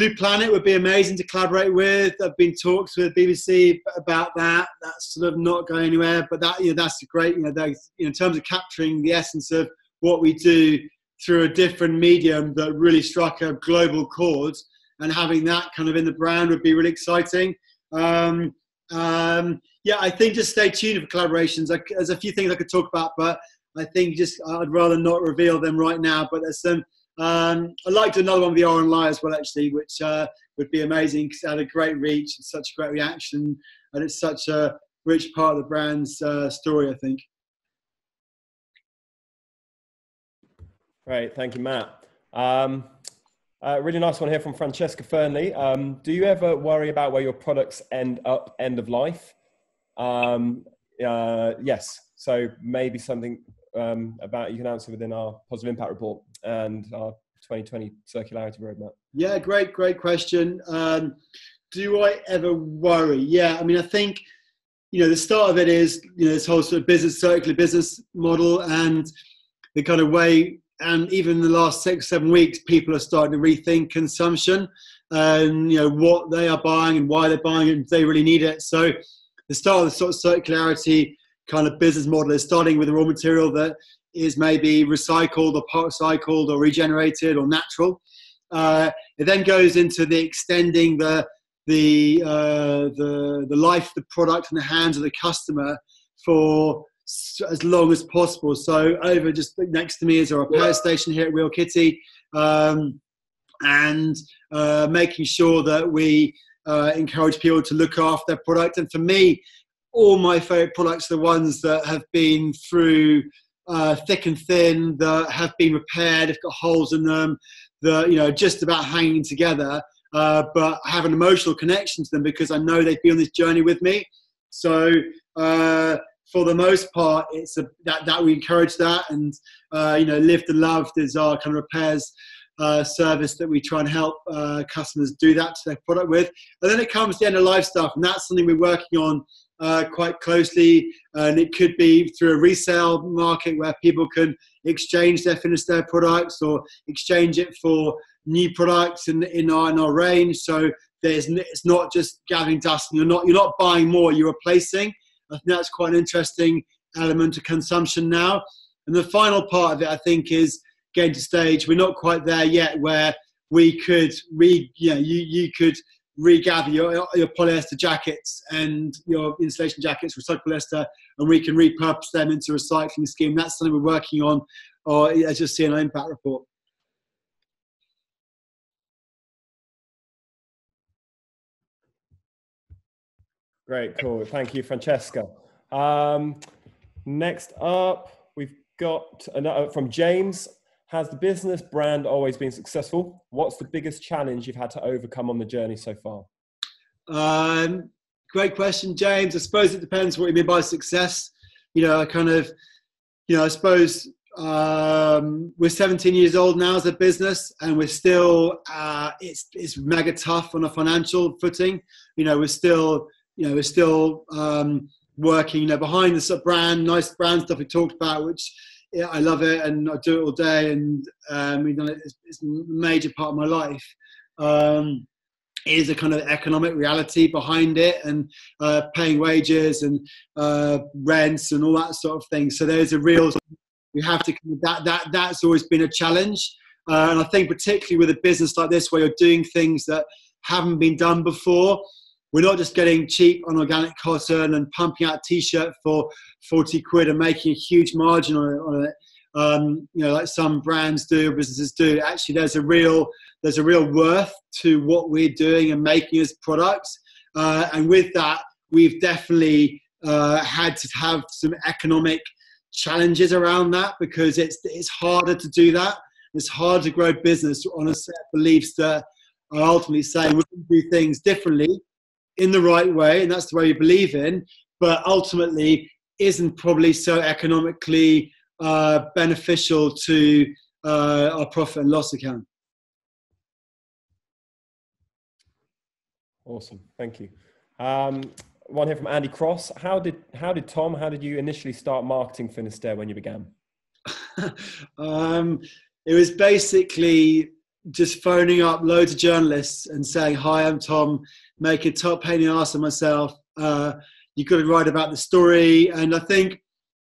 Blue Planet would be amazing to collaborate with. I've been talks with BBC about that. That's sort of not going anywhere, but that you know that's great. You know, you know, in terms of capturing the essence of what we do through a different medium that really struck a global chord and having that kind of in the brand would be really exciting. Um, um, yeah, I think just stay tuned for collaborations. I, there's a few things I could talk about, but I think just I'd rather not reveal them right now. But there's some. Um, I'd like to do another one with the RNLI as well, actually, which uh, would be amazing because it had a great reach and such a great reaction, and it's such a rich part of the brand's uh, story. I think. Great, thank you, Matt. Um, uh, really nice one here from Francesca Fernley. Um, do you ever worry about where your products end up end of life? Um, uh, yes. So maybe something um, about you can answer within our positive impact report and our 2020 circularity roadmap. Yeah, great, great question. Um, do I ever worry? Yeah, I mean, I think you know the start of it is you know this whole sort of business circular business model and the kind of way and even the last six seven weeks people are starting to rethink consumption and you know what they are buying and why they're buying it and they really need it so the start of the sort of circularity kind of business model is starting with a raw material that is maybe recycled or part recycled or regenerated or natural uh, it then goes into the extending the the, uh, the the life of the product in the hands of the customer for as long as possible. So over just next to me is our power station here at Wheal Kitty, um, and uh, making sure that we uh, encourage people to look after their product. And for me, all my favorite products are the ones that have been through uh, thick and thin, that have been repaired, have got holes in them, that you know just about hanging together. Uh, but I have an emotional connection to them because I know they've been on this journey with me. So uh, for the most part, it's a, that that we encourage that, and uh, you know, lived and loved is our kind of repairs uh, service that we try and help uh, customers do that to their product with. And then it comes to the end of life stuff, and that's something we're working on uh, quite closely. And it could be through a resale market where people can exchange their Finisterre products or exchange it for new products in, in, our, in our range. So there's it's not just gathering dust, and you're not you're not buying more, you're replacing. I think that's quite an interesting element of consumption now. And the final part of it, I think, is getting to stage. We're not quite there yet where we could re, you know, you, you could regather your, your polyester jackets and your insulation jackets, recycled polyester, and we can repurpose them into a recycling scheme. That's something we're working on, or as you'll see in our impact report. Great, cool. Thank you, Francesca. Um, next up, we've got another from James. Has the business brand always been successful? What's the biggest challenge you've had to overcome on the journey so far? Um, great question, James. I suppose it depends what you mean by success. You know, I kind of, you know, I suppose um, we're 17 years old now as a business, and we're still uh, it's it's mega tough on a financial footing. You know, we're still you know we're still um, working. You know, behind the brand, nice brand stuff we talked about, which yeah, I love it and I do it all day, and um, you know, it's, it's, a major part of my life. Um, is a kind of economic reality behind it and uh, paying wages and uh, rents and all that sort of thing. So there's a real we have to that that that's always been a challenge uh, and i think particularly with a business like this where you're doing things that haven't been done before we're not just getting cheap on organic cotton and pumping out a t-shirt for 40 quid and making a huge margin on it, on it. Um, you know like some brands do businesses do actually there's a real there's a real worth to what we're doing and making as products uh, and with that we've definitely uh, had to have some economic challenges around that because it's it's harder to do that. It's hard to grow business on a set of beliefs that are ultimately saying we can do things differently in the right way, and that's the way you believe in, but ultimately isn't probably so economically uh, beneficial to uh, our profit and loss account. Awesome, thank you. Um, one here from Andy Cross. How did how did Tom? How did you initially start marketing Finisterre when you began? um, it was basically just phoning up loads of journalists and saying, "Hi, I'm Tom. Make a top the ass of myself. Uh, you got to write about the story." And I think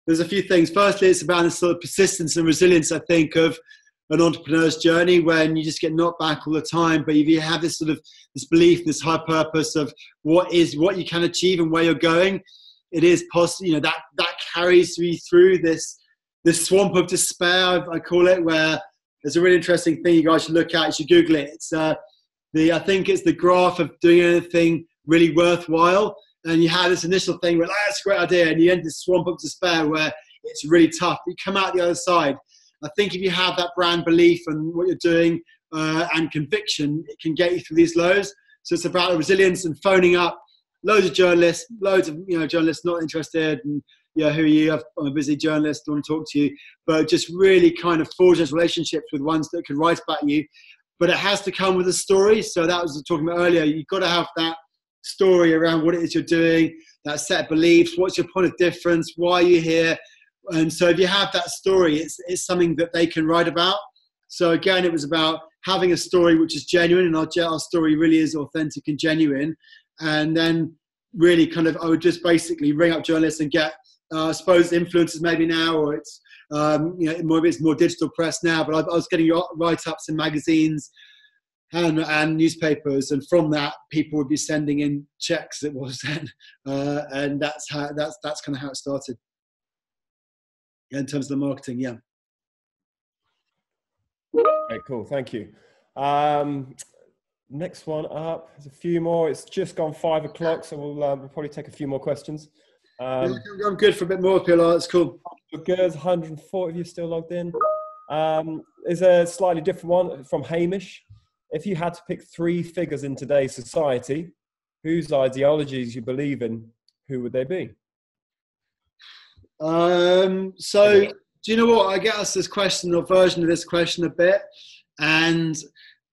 there's a few things. Firstly, it's about the sort of persistence and resilience. I think of an entrepreneur's journey when you just get knocked back all the time but if you have this sort of this belief this high purpose of what is what you can achieve and where you're going it is possible you know that that carries me through this this swamp of despair i call it where there's a really interesting thing you guys should look at you should google it. It's uh, the i think it's the graph of doing anything really worthwhile. And you have this initial thing where oh, that's a great idea and you end this swamp of despair where it's really tough. You come out the other side. I think if you have that brand belief and what you're doing uh, and conviction, it can get you through these lows. So it's about resilience and phoning up loads of journalists, loads of you know journalists not interested, and yeah, who are you? I'm a busy journalist, I want to talk to you, but just really kind of forge those relationships with ones that can write about you. But it has to come with a story. So that was talking about earlier. You've got to have that story around what it is you're doing, that set of beliefs. What's your point of difference? Why are you here? And so if you have that story, it's, it's something that they can write about. So again, it was about having a story which is genuine, and our, our story really is authentic and genuine. And then really kind of, I would just basically ring up journalists and get, uh, I suppose, influencers maybe now, or it's, um, you know, maybe it's more digital press now, but I, I was getting write-ups in magazines and, and, newspapers, and from that, people would be sending in checks. It was then, uh, and that's how that's that's kind of how it started Yeah, in terms of the marketing. Yeah. Okay, cool. Thank you. Um, next one up. There's a few more. It's just gone five o'clock, so we'll, uh, we'll probably take a few more questions. Um, I'm good for a bit more, Pilar. That's cool. Good. 140 of you still logged in. Um, is a slightly different one from Hamish. If you had to pick three figures in today's society, whose ideologies you believe in, who would they be? Um, so, do you know what? I get asked this question or version of this question a bit, and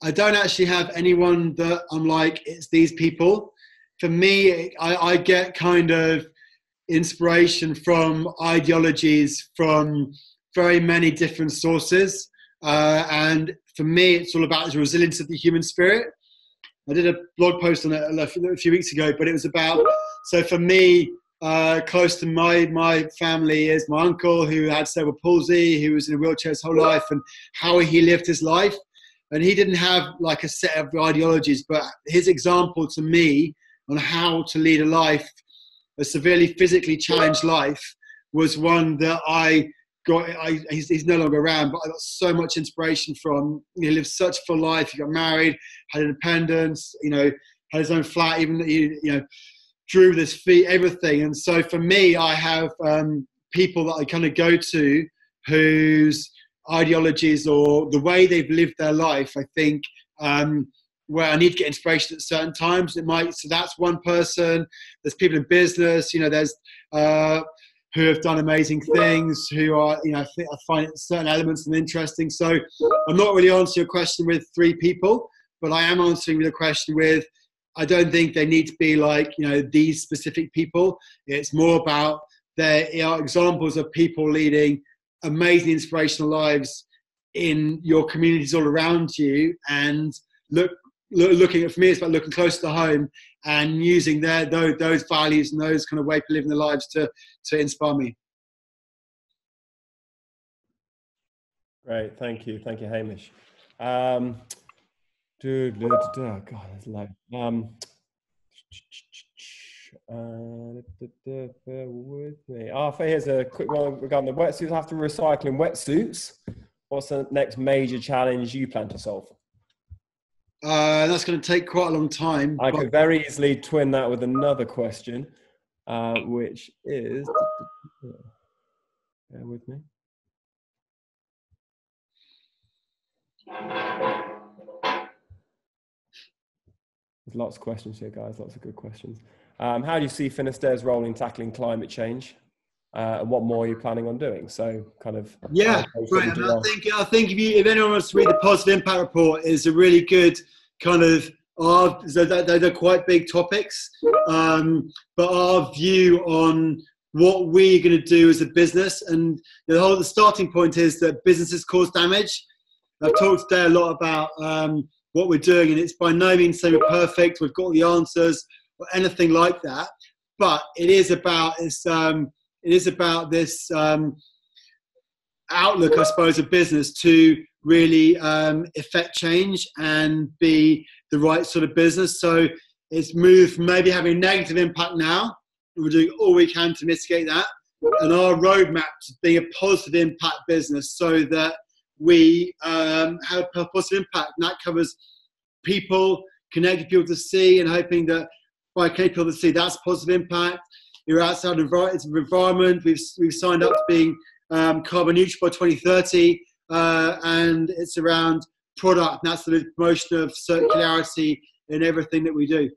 I don't actually have anyone that I'm like, it's these people. For me, I, I get kind of inspiration from ideologies from very many different sources. Uh, and for me, it's all about the resilience of the human spirit. I did a blog post on it a few weeks ago, but it was about, so for me, uh, close to my my family is my uncle who had cerebral palsy, who was in a wheelchair his whole life, and how he lived his life. And he didn't have like a set of ideologies, but his example to me on how to lead a life, a severely physically challenged life, was one that I got. I, he's, he's no longer around, but I got so much inspiration from. He lived such a full life. He got married, had independence. You know, had his own flat. Even he you know drew this feet, everything. And so for me, I have um, people that I kind of go to whose ideologies or the way they've lived their life, I think, um, where I need to get inspiration at certain times. It might, so that's one person. There's people in business, you know, there's, uh, who have done amazing things, who are, you know, I find certain elements of interesting. So I'm not really answering your question with three people, but I am answering the question with, I don't think they need to be like, you know, these specific people. It's more about there are examples of people leading amazing inspirational lives in your communities all around you and look looking at for me it's about looking close to home and using their those, those values and those kind of way of living their lives to to inspire me. Great. Thank you. Thank you hamish. Um dude oh god that's low um uh, with me. Arthur, here's a quick one. Regarding the wetsuits. After recycling wetsuits, what's the next major challenge you plan to solve? Uh, that's going to take quite a long time. I could very easily twin that with another question, uh, which is. Bear with me. There's lots of questions here, guys. Lots of good questions. Um, how do you see Finisterre's role in tackling climate change? Uh, and what more are you planning on doing? So, kind of. Yeah, right. I think I think if you if anyone wants to read the positive impact report, is a really good kind of our they're, they're quite big topics, um, but our view on what we're going to do as a business and the whole the starting point is that businesses cause damage. I've talked today a lot about um, what we're doing, and it's by no means saying we're perfect. We've got the answers or anything like that, but it is about it's um, it is about this um, outlook, I suppose, of business to really um, affect change and be the right sort of business. So it's moved from maybe having a negative impact now. And we're doing all we can to mitigate that. And our roadmap to being a positive impact business so that we um, have a positive impact. And that covers people, connecting people to sea, and hoping that by connecting people to sea, that's positive impact you're outside of environment. We've, we've signed up to being um, carbon neutral by 2030, uh, and it's around product, and that's the promotion of circularity in everything that we do.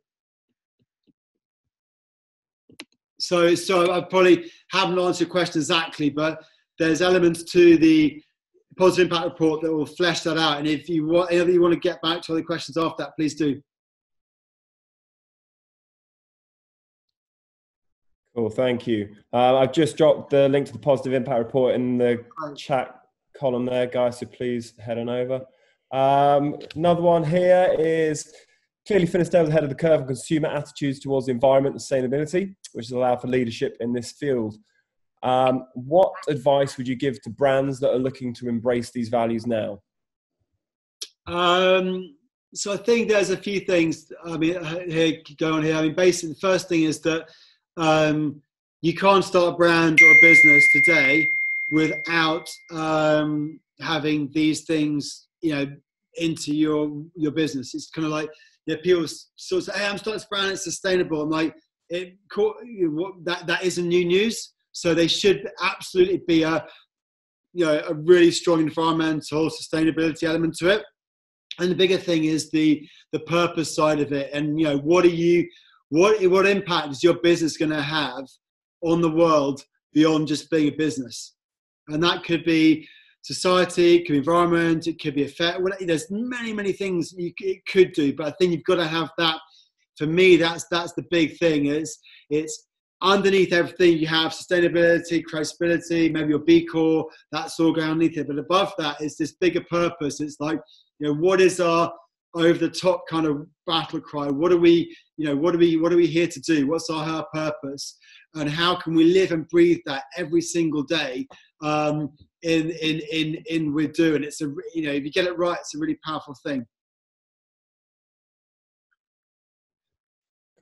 So, so I probably haven't answered your question exactly, but there's elements to the positive impact report that will flesh that out. And if you want, if you want to get back to other questions after that, please do. Cool, thank you. Uh, I've just dropped the link to the positive impact report in the chat column there, guys, so please head on over. Um, another one here is clearly Finisterre was ahead of the curve on consumer attitudes towards the environment and sustainability, which has allowed for leadership in this field. Um, what advice would you give to brands that are looking to embrace these values now? Um, so I think there's a few things. I mean, here going here. I mean, basically, the first thing is that um, you can't start a brand or a business today without um, having these things, you know, into your your business. It's kind of like yeah, people sort of say, "Hey, I'm starting this brand. It's sustainable." I'm like, it caught you that that isn't new news. So they should absolutely be a you know a really strong environmental sustainability element to it. And the bigger thing is the the purpose side of it. And you know, what are you what what impact is your business going to have on the world beyond just being a business? And that could be society, it could be environment, it could be effect. There's many many things you it could do, but I think you've got to have that. For me, that's that's the big thing. Is it's underneath everything you have sustainability, traceability, maybe your B Corp, that's all going underneath it. But above that is this bigger purpose. It's like, you know, what is our over the top kind of battle cry. What are we you know what are we what are we here to do? What's our, purpose? And how can we live and breathe that every single day um, in in in in we're doing? It's a you know if you get it right it's a really powerful thing.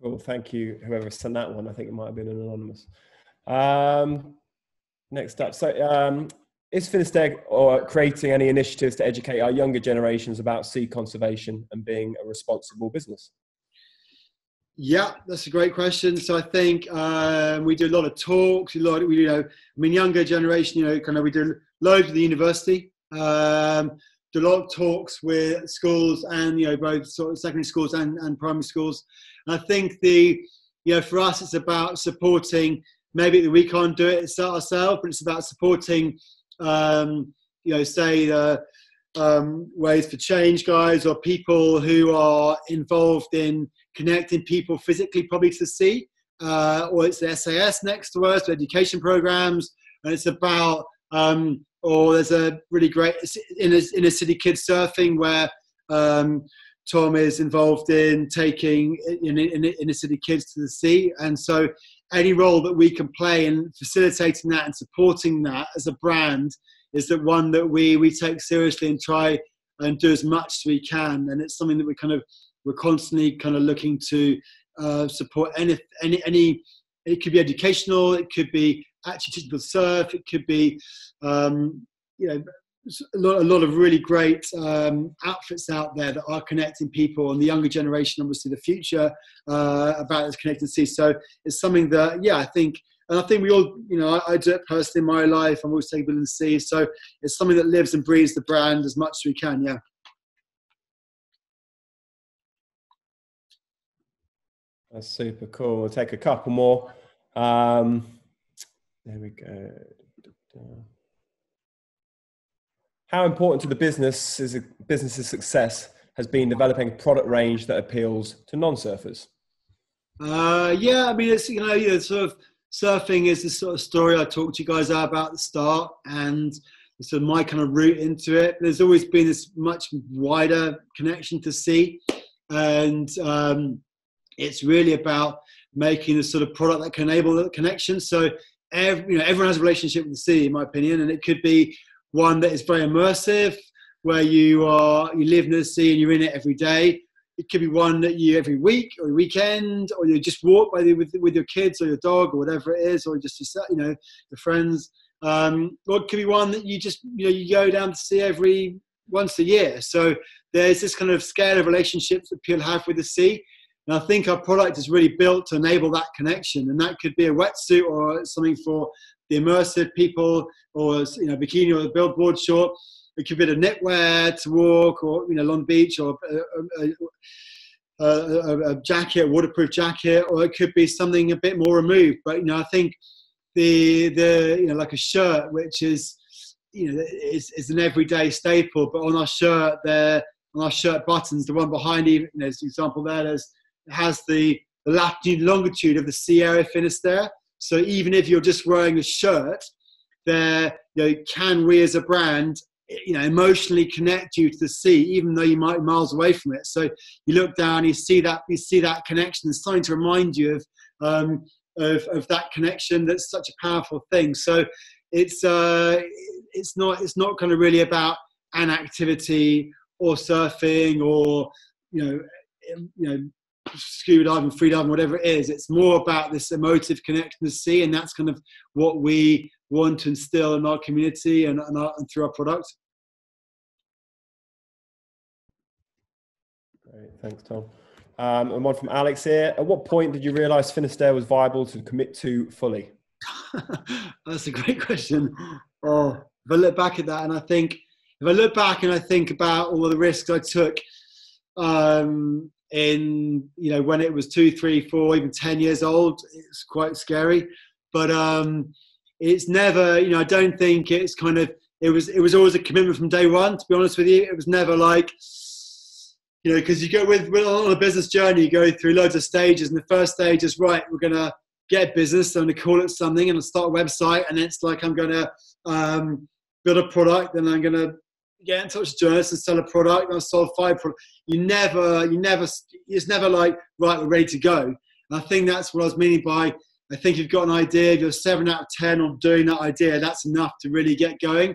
Cool. Thank you whoever sent that one. I think it might have been an anonymous. Um, next up. So um, is Finisterre or creating any initiatives to educate our younger generations about sea conservation and being a responsible business? Yeah, that's a great question. So I think um, we do a lot of talks. A lot, of, you know, I mean, younger generation, you know, kind of we do loads with the university. Um, do a lot of talks with schools and you know both sort of secondary schools and, and primary schools. And I think the you know for us it's about supporting maybe we can't do it ourselves, but it's about supporting, um, you know, say uh, um, Waves for Change guys or people who are involved in connecting people physically, probably to sea, uh, or it's the SAS next to us, education programs, and it's about, um, or there's a really great inner, inner city kids surfing where um, Tom is involved in taking inner city kids to the sea, and so any role that we can play in facilitating that and supporting that as a brand is that one that we we take seriously and try and do as much as we can. And it's something that we kind of we're constantly kind of looking to uh, support any any any it could be educational it could be actually teaching surf it could be um, you know a lot, of really great um, outfits out there that are connecting people and the younger generation, obviously the future uh, about this connected sea. So it's something that, yeah, I think, and I think we all, you know, I, I do it personally in my life. I'm always taking in the sea. So it's something that lives and breathes the brand as much as we can. Yeah. That's super cool. We'll take a couple more. Um, there we go. How important to the business is a business's success has been developing a product range that appeals to non-surfers? Uh, yeah, I mean, it's you know, know, sort of surfing is the sort of story I talked to you guys about at the start, and so my kind of route into it. There's always been this much wider connection to sea, and um, it's really about making the sort of product that can enable that connection. So, every, you know, everyone has a relationship with the sea, in my opinion, and it could be one that is very immersive, where you are you live in the sea and you're in it every day. It could be one that you every week or weekend, or you just walk the, with with your kids or your dog or whatever it is, or just you know your friends. Um, or it could be one that you just you know you go down to sea every once a year. So there's this kind of scale of relationships that people have with the sea. And I think our product is really built to enable that connection. And that could be a wetsuit or something for the immersive people or you know bikini or a billboard short. It could be a knitwear to walk or you know Long Beach or a, a, a, a, jacket, waterproof jacket, or it could be something a bit more removed. But you know I think the the you know like a shirt, which is you know is, is an everyday staple, but on our shirt there on our shirt buttons, the one behind even you know, there's an example there, there's has the, the latitude longitude of the area Finisterre. So even if you're just wearing a shirt, there, you know, can we as a brand, you know, emotionally connect you to the sea, even though you might be miles away from it. So you look down, you see that, you see that connection. It's something to remind you of, um, of, of that connection. That's such a powerful thing. So it's, uh, it's not, it's not kind of really about an activity or surfing or, you know, you know, scuba diving, free diving, whatever it is. It's more about this emotive connection to the sea, and that's kind of what we want to instill in our community and, and, our, and through our product. Great, thanks, Tom. Um, and one from Alex here. At what point did you realise Finisterre was viable to commit to fully? That's a great question. Oh, if I look back at that, and I think if I look back and I think about all the risks I took um, in you know when it was two, three, four, even ten years old. It's quite scary, but um, it's never. You know, I don't think it's kind of. It was. It was always a commitment from day one. To be honest with you, it was never like. You know, because you go with, with on a business journey, you go through loads of stages, and the first stage is right. We're gonna get business. I'm gonna call it something, and I'll start a website, and it's like I'm gonna um, build a product, and I'm gonna get in touch with journalists and sell a product. And I sold five products. You never, you never, it's never like, right, we're ready to go. And I think that's what I was meaning by, I think you've got an idea, you're seven out of 10 on doing that idea, that's enough to really get going.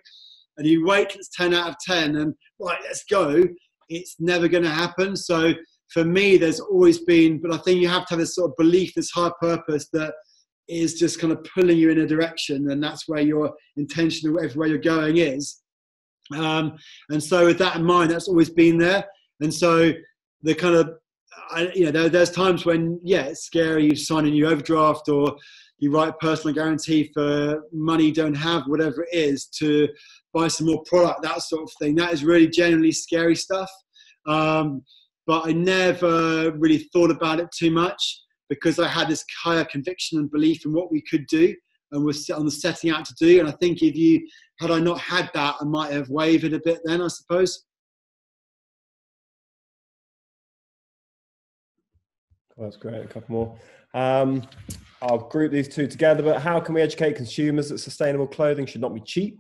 And you wait till it's 10 out of 10 and, right, let's go. It's never going to happen. So for me, there's always been, but I think you have to have this sort of belief, this high purpose that is just kind of pulling you in a direction. And that's where your intention, everywhere you're going is. Um, and so with that in mind, that's always been there. And so the kind of, I, you know, there, there's times when, yeah, it's scary. You sign a new overdraft or you write a personal guarantee for money you don't have, whatever it is, to buy some more product, that sort of thing. That is really generally scary stuff. Um, but I never really thought about it too much. because I had this higher conviction and belief in what we could do and was on the setting out to do. And I think if you had I not had that, I might have wavered a bit then, I suppose. Well, that's great. A couple more. Um, I'll group these two together. But how can we educate consumers that sustainable clothing should not be cheap?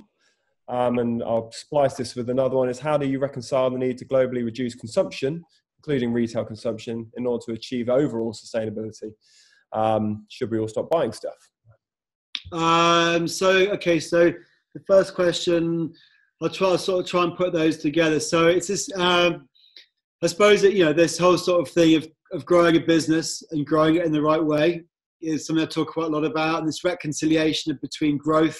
Um, and I'll splice this with another one: is how do you reconcile the need to globally reduce consumption, including retail consumption, in order to achieve overall sustainability? Um, should we all stop buying stuff? Um, so, okay, so the first question, I'll try sort of try and put those together. So it's this. Um, I suppose that you know this whole sort of thing of of growing a business and growing it in the right way is something I talk quite a lot about, and this reconciliation between growth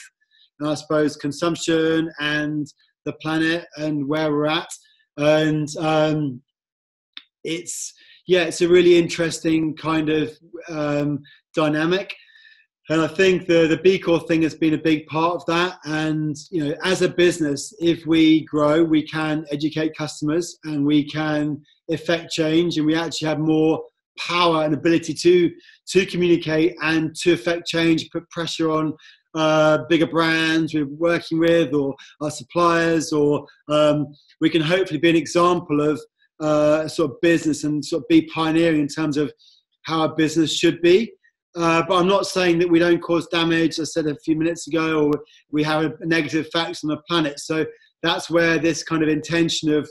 and I suppose consumption and the planet and where we're at. And um, it's yeah, it's a really interesting kind of um, dynamic. And I think the the B Corp thing has been a big part of that. And you know, as a business, if we grow, we can educate customers and we can effect change, and we actually have more power and ability to to communicate and to affect change, put pressure on uh, bigger brands we're working with or our suppliers, or um, we can hopefully be an example of uh, sort of business and sort of be pioneering in terms of how a business should be. Uh, but I'm not saying that we don't cause damage. I said a few minutes ago, or we have negative effects on the planet. So that's where this kind of intention of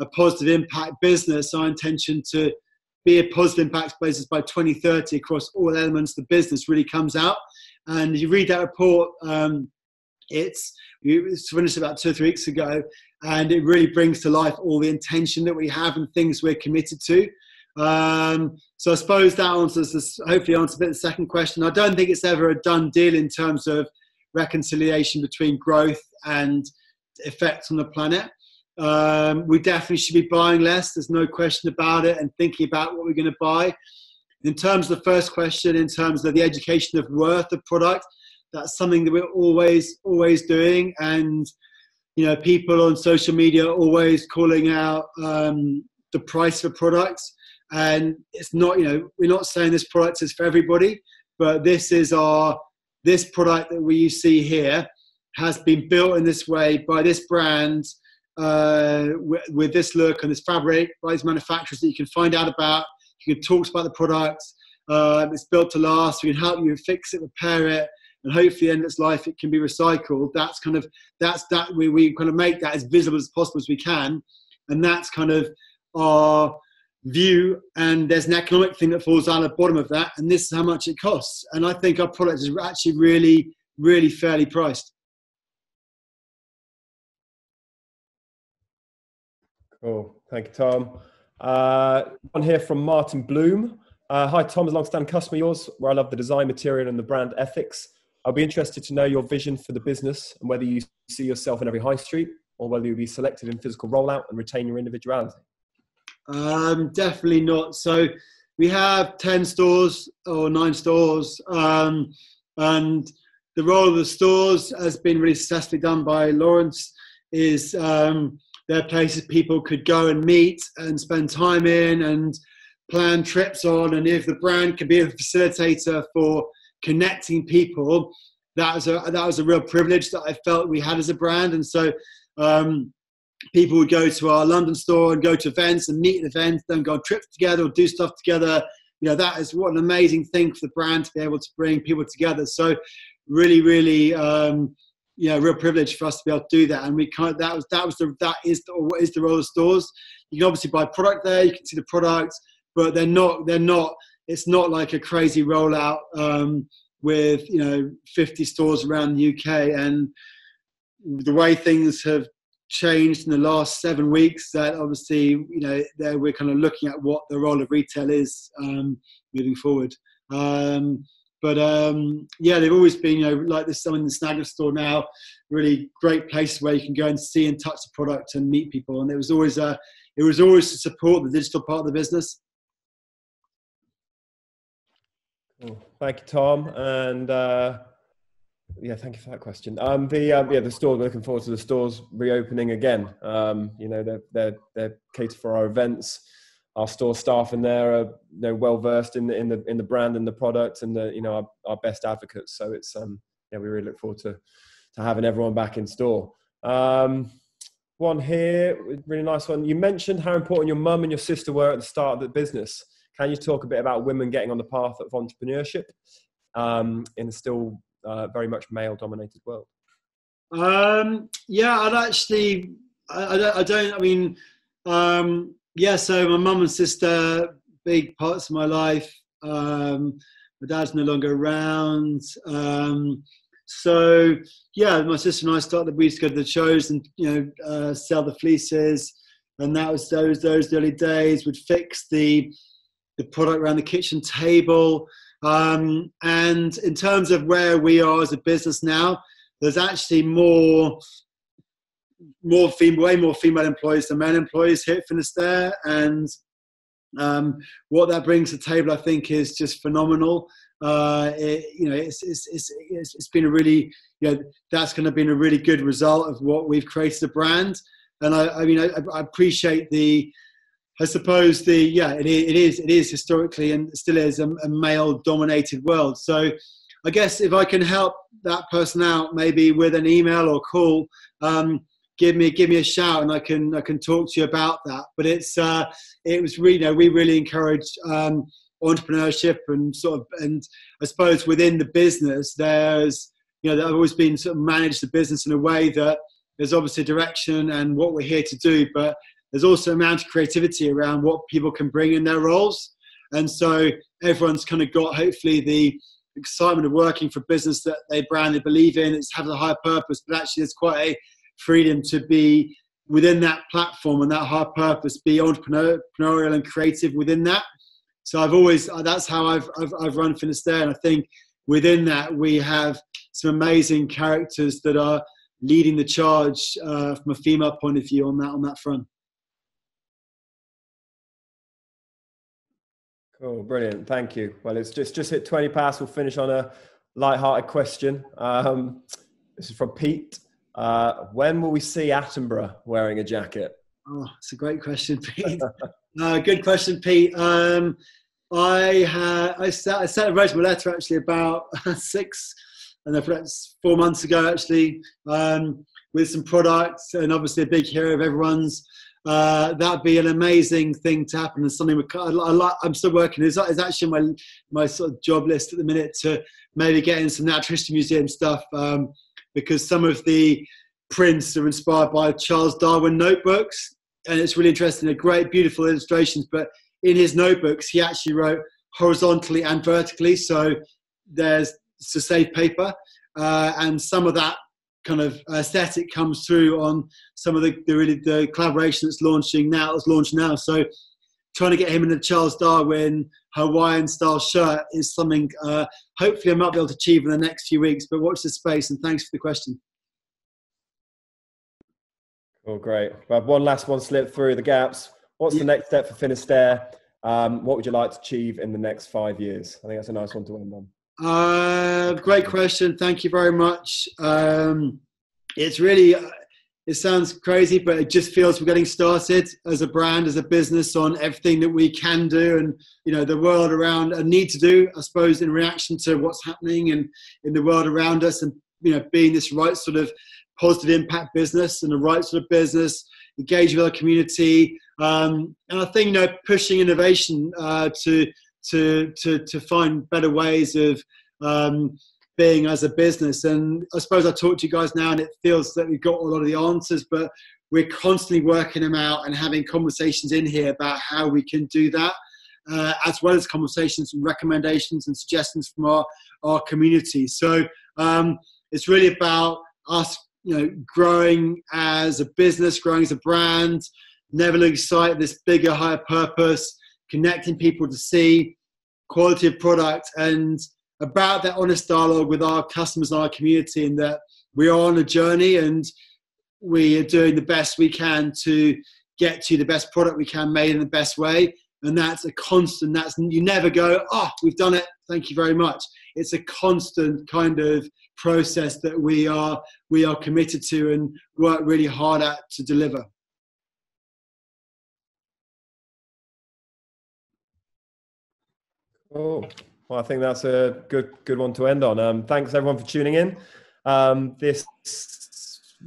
a positive impact business, our intention to be a positive impact business by 2030 across all elements of the business really comes out. And you read that report, um, it's we finished about two or three weeks ago, and it really brings to life all the intention that we have and things we're committed to. Um, so I suppose that answers this, hopefully answers the second question. I don't think it's ever a done deal in terms of reconciliation between growth and effects on the planet. Um, we definitely should be buying less. There's no question about it, and thinking about what we're going to buy. In terms of the first question, in terms of the education of worth of product, that's something that we're always always doing, and you know, people on social media are always calling out um, the price for products and it's not you know we're not saying this product is for everybody but this is our this product that we see here has been built in this way by this brand uh, with, with, this look and this fabric by these manufacturers that you can find out about. You can talk about the product uh, it's built to last. We can help you fix it repair it and hopefully end its life it can be recycled. That's kind of that's that we, we kind of make that as visible as possible as we can. And that's kind of our view and there's an economic thing that falls down at the bottom of that and this is how much it costs. And i think our product is actually really really fairly priced. Cool. Thank you tom. Uh, one here from martin bloom. Uh, hi tom is a long-standing customer yours where i love the design material and the brand ethics. I'll be interested to know your vision for the business and whether you see yourself in every high street or whether you'll be selected in physical rollout and retain your individuality um, definitely not. So we have 10 stores or nine stores. Um, and the role of the stores has been really successfully done by Lawrence is um, they're places people could go and meet and spend time in and plan trips on. And if the brand could be a facilitator for connecting people, that was a, that was a real privilege that I felt we had as a brand. And so um, people would go to our London store and go to events and meet at events, then go on trips together or do stuff together. You know, that is what an amazing thing for the brand to be able to bring people together. So, really, really, um, you know, real privilege for us to be able to do that. And we kind of, that was that was the that is the, what is the role of stores. You can obviously buy product there. You can see the products, but they're not they're not. It's not like a crazy rollout um, with you know 50 stores around the UK and the way things have changed in the last seven weeks that obviously you know there we're kind of looking at what the role of retail is um, moving forward. Um, but um, yeah they've always been you know like this some in the snagger store now really great place where you can go and see and touch the product and meet people. And it was always a it was always to support the digital part of the business. Cool. thank you tom. And uh yeah, thank you for that question. Um, the um, yeah, the store. Looking forward to the stores reopening again. Um, you know, they're they're they're catered for our events. our store staff in there are you know, well versed in the in the in the brand and the product and the you know our, our best advocates. So it's um yeah we really look forward to to having everyone back in store. Um, one here, really nice one. You mentioned how important your mum and your sister were at the start of the business. Can you talk a bit about women getting on the path of entrepreneurship um, in a still uh, very much male-dominated world? Um, yeah, I'd actually, I, I, don't, I, don't, I mean, um, yeah. So my mum and sister, big parts of my life. Um, my dad's no longer around. Um, so yeah, my sister and I started. We used to go to the shows and you know uh, sell the fleeces, and that was those those early days. Would fix the the product around the kitchen table. Um, and in terms of where we are as a business now, there's actually more more way more female employees than male employees here at Finisterre, and um, what that brings to the table, I think, is just phenomenal. Uh, it, you know, it's, it's, it's, it's been a really, you know, that's going to be a really good result of what we've created a brand. And I, I mean, I, I appreciate the, I suppose the, yeah, it, it is, it is historically and still is a, a male dominated world. So I guess if I can help that person out, maybe with an email or call, um, give me give me a shout and I can I can talk to you about that. But it's uh, it was really you know we really encourage um, entrepreneurship and sort of and I suppose within the business there's you know I've always been sort of managed the business in a way that there's obviously direction and what we're here to do, but there's also amount of creativity around what people can bring in their roles, and so everyone's kind of got hopefully the excitement of working for business that they brand they believe in. It's having a higher purpose, but actually there's quite a freedom to be within that platform and that high purpose, be entrepreneurial and creative within that. So I've always that's how I've I've, I've run Finisterre, and I think within that we have some amazing characters that are leading the charge uh, from a female point of view on that on that front. Cool, brilliant, thank you. Well, it's just just hit twenty past. We'll finish on a light-hearted question. Um, this is from Pete. Uh, when will we see Attenborough wearing a jacket? Oh, it's a great question, Pete. uh, good question, Pete. Um, I had I sent, I sent a my letter actually about six, and that's four months ago actually, um, with some products and obviously a big hero of everyone's. Uh, that'd be an amazing thing to happen and something I, I'm still working. It's, it's actually my my sort of job list at the minute to maybe get in some natural history museum stuff. Um, because some of the prints are inspired by Charles Darwin notebooks. And it's really interesting. They're great, beautiful illustrations. But in his notebooks, he actually wrote horizontally and vertically. So there's to save paper. Uh, and some of that kind of aesthetic comes through on some of the, the really the collaboration that's launching now. It's launched now. So trying to get him in a Charles Darwin Hawaiian style shirt is something uh, hopefully I might be able to achieve in the next few weeks. But watch this space and thanks for the question. Oh, great. Well, one last one slip through the gaps. What's yeah. the next step for Finisterre? Um, what would you like to achieve in the next five years? I think that's a nice one to end on. Uh, great question. Thank you very much. Um, it's really it sounds crazy, but it just feels we're getting started as a brand, as a business on everything that we can do and, you know, the world around and need to do, I suppose, in reaction to what's happening and in the world around us and, you know, being this right sort of positive impact business and the right sort of business, engage with our community. Um, and I think, you know, pushing innovation uh, to, to, to, to find better ways of, um, being as a business. And I suppose I talk to you guys now, and it feels that we've got a lot of the answers, but we're constantly working them out and having conversations in here about how we can do that, uh, as well as conversations and recommendations and suggestions from our, our community. So um, it's really about us, you know, growing as a business, growing as a brand, never losing sight of this bigger, higher purpose, connecting people to sea quality of product and about that honest dialogue with our customers and our community, and that we are on a journey and we are doing the best we can to get to the best product we can made in the best way. And that's a constant. That's you never go, oh, we've done it. Thank you very much. It's a constant kind of process that we are we are committed to and work really hard at to deliver. Oh, well, I think that's a good good one to end on. Um, thanks everyone for tuning in. Um, this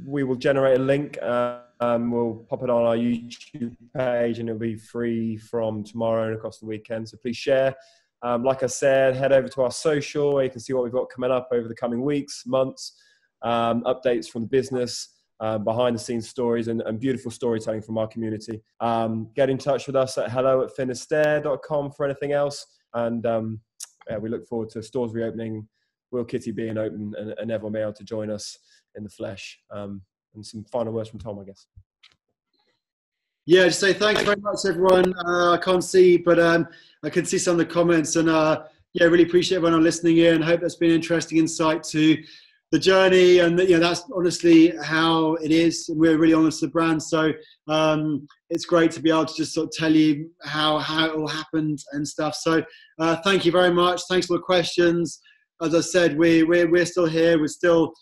we will generate a link. Uh, um, we'll pop it on our YouTube page, and it'll be free from tomorrow and across the weekend. So please share. Um, like I said, head over to our social where you can see what we've got coming up over the coming weeks, months, um, updates from the business, uh, behind the scenes stories, and, and, beautiful storytelling from our community. Um, get in touch with us at hello at finisterre.com for anything else. And um, yeah, we look forward to stores reopening, Wheal Kitty being open, and, and being able to join us in the flesh. Um, and some final words from Tom, I guess. Yeah, just say thanks very much, everyone. Uh, I can't see, but um, I can see some of the comments, and uh, yeah, really appreciate everyone listening in. And hope that's been interesting insight to the journey, and you know that's honestly how it is. And we're really honest with the brand, so um, it's great to be able to just sort of tell you how how it all happened and stuff. So uh, thank you very much. Thanks for the questions. As I said, we we're, we're still here. We're still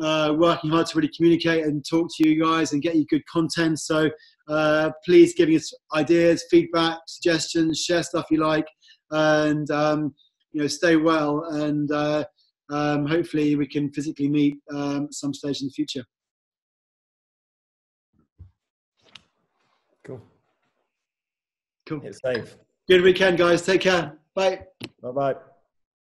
uh, working hard to really communicate and talk to you guys and get you good content. So uh, please give us ideas, feedback, suggestions, share stuff you like, and um, you know stay well. And uh, um, hopefully we can physically meet um, some stage in the future. Cool. Cool. It's safe. Good weekend, guys. Take care. Bye. Bye bye.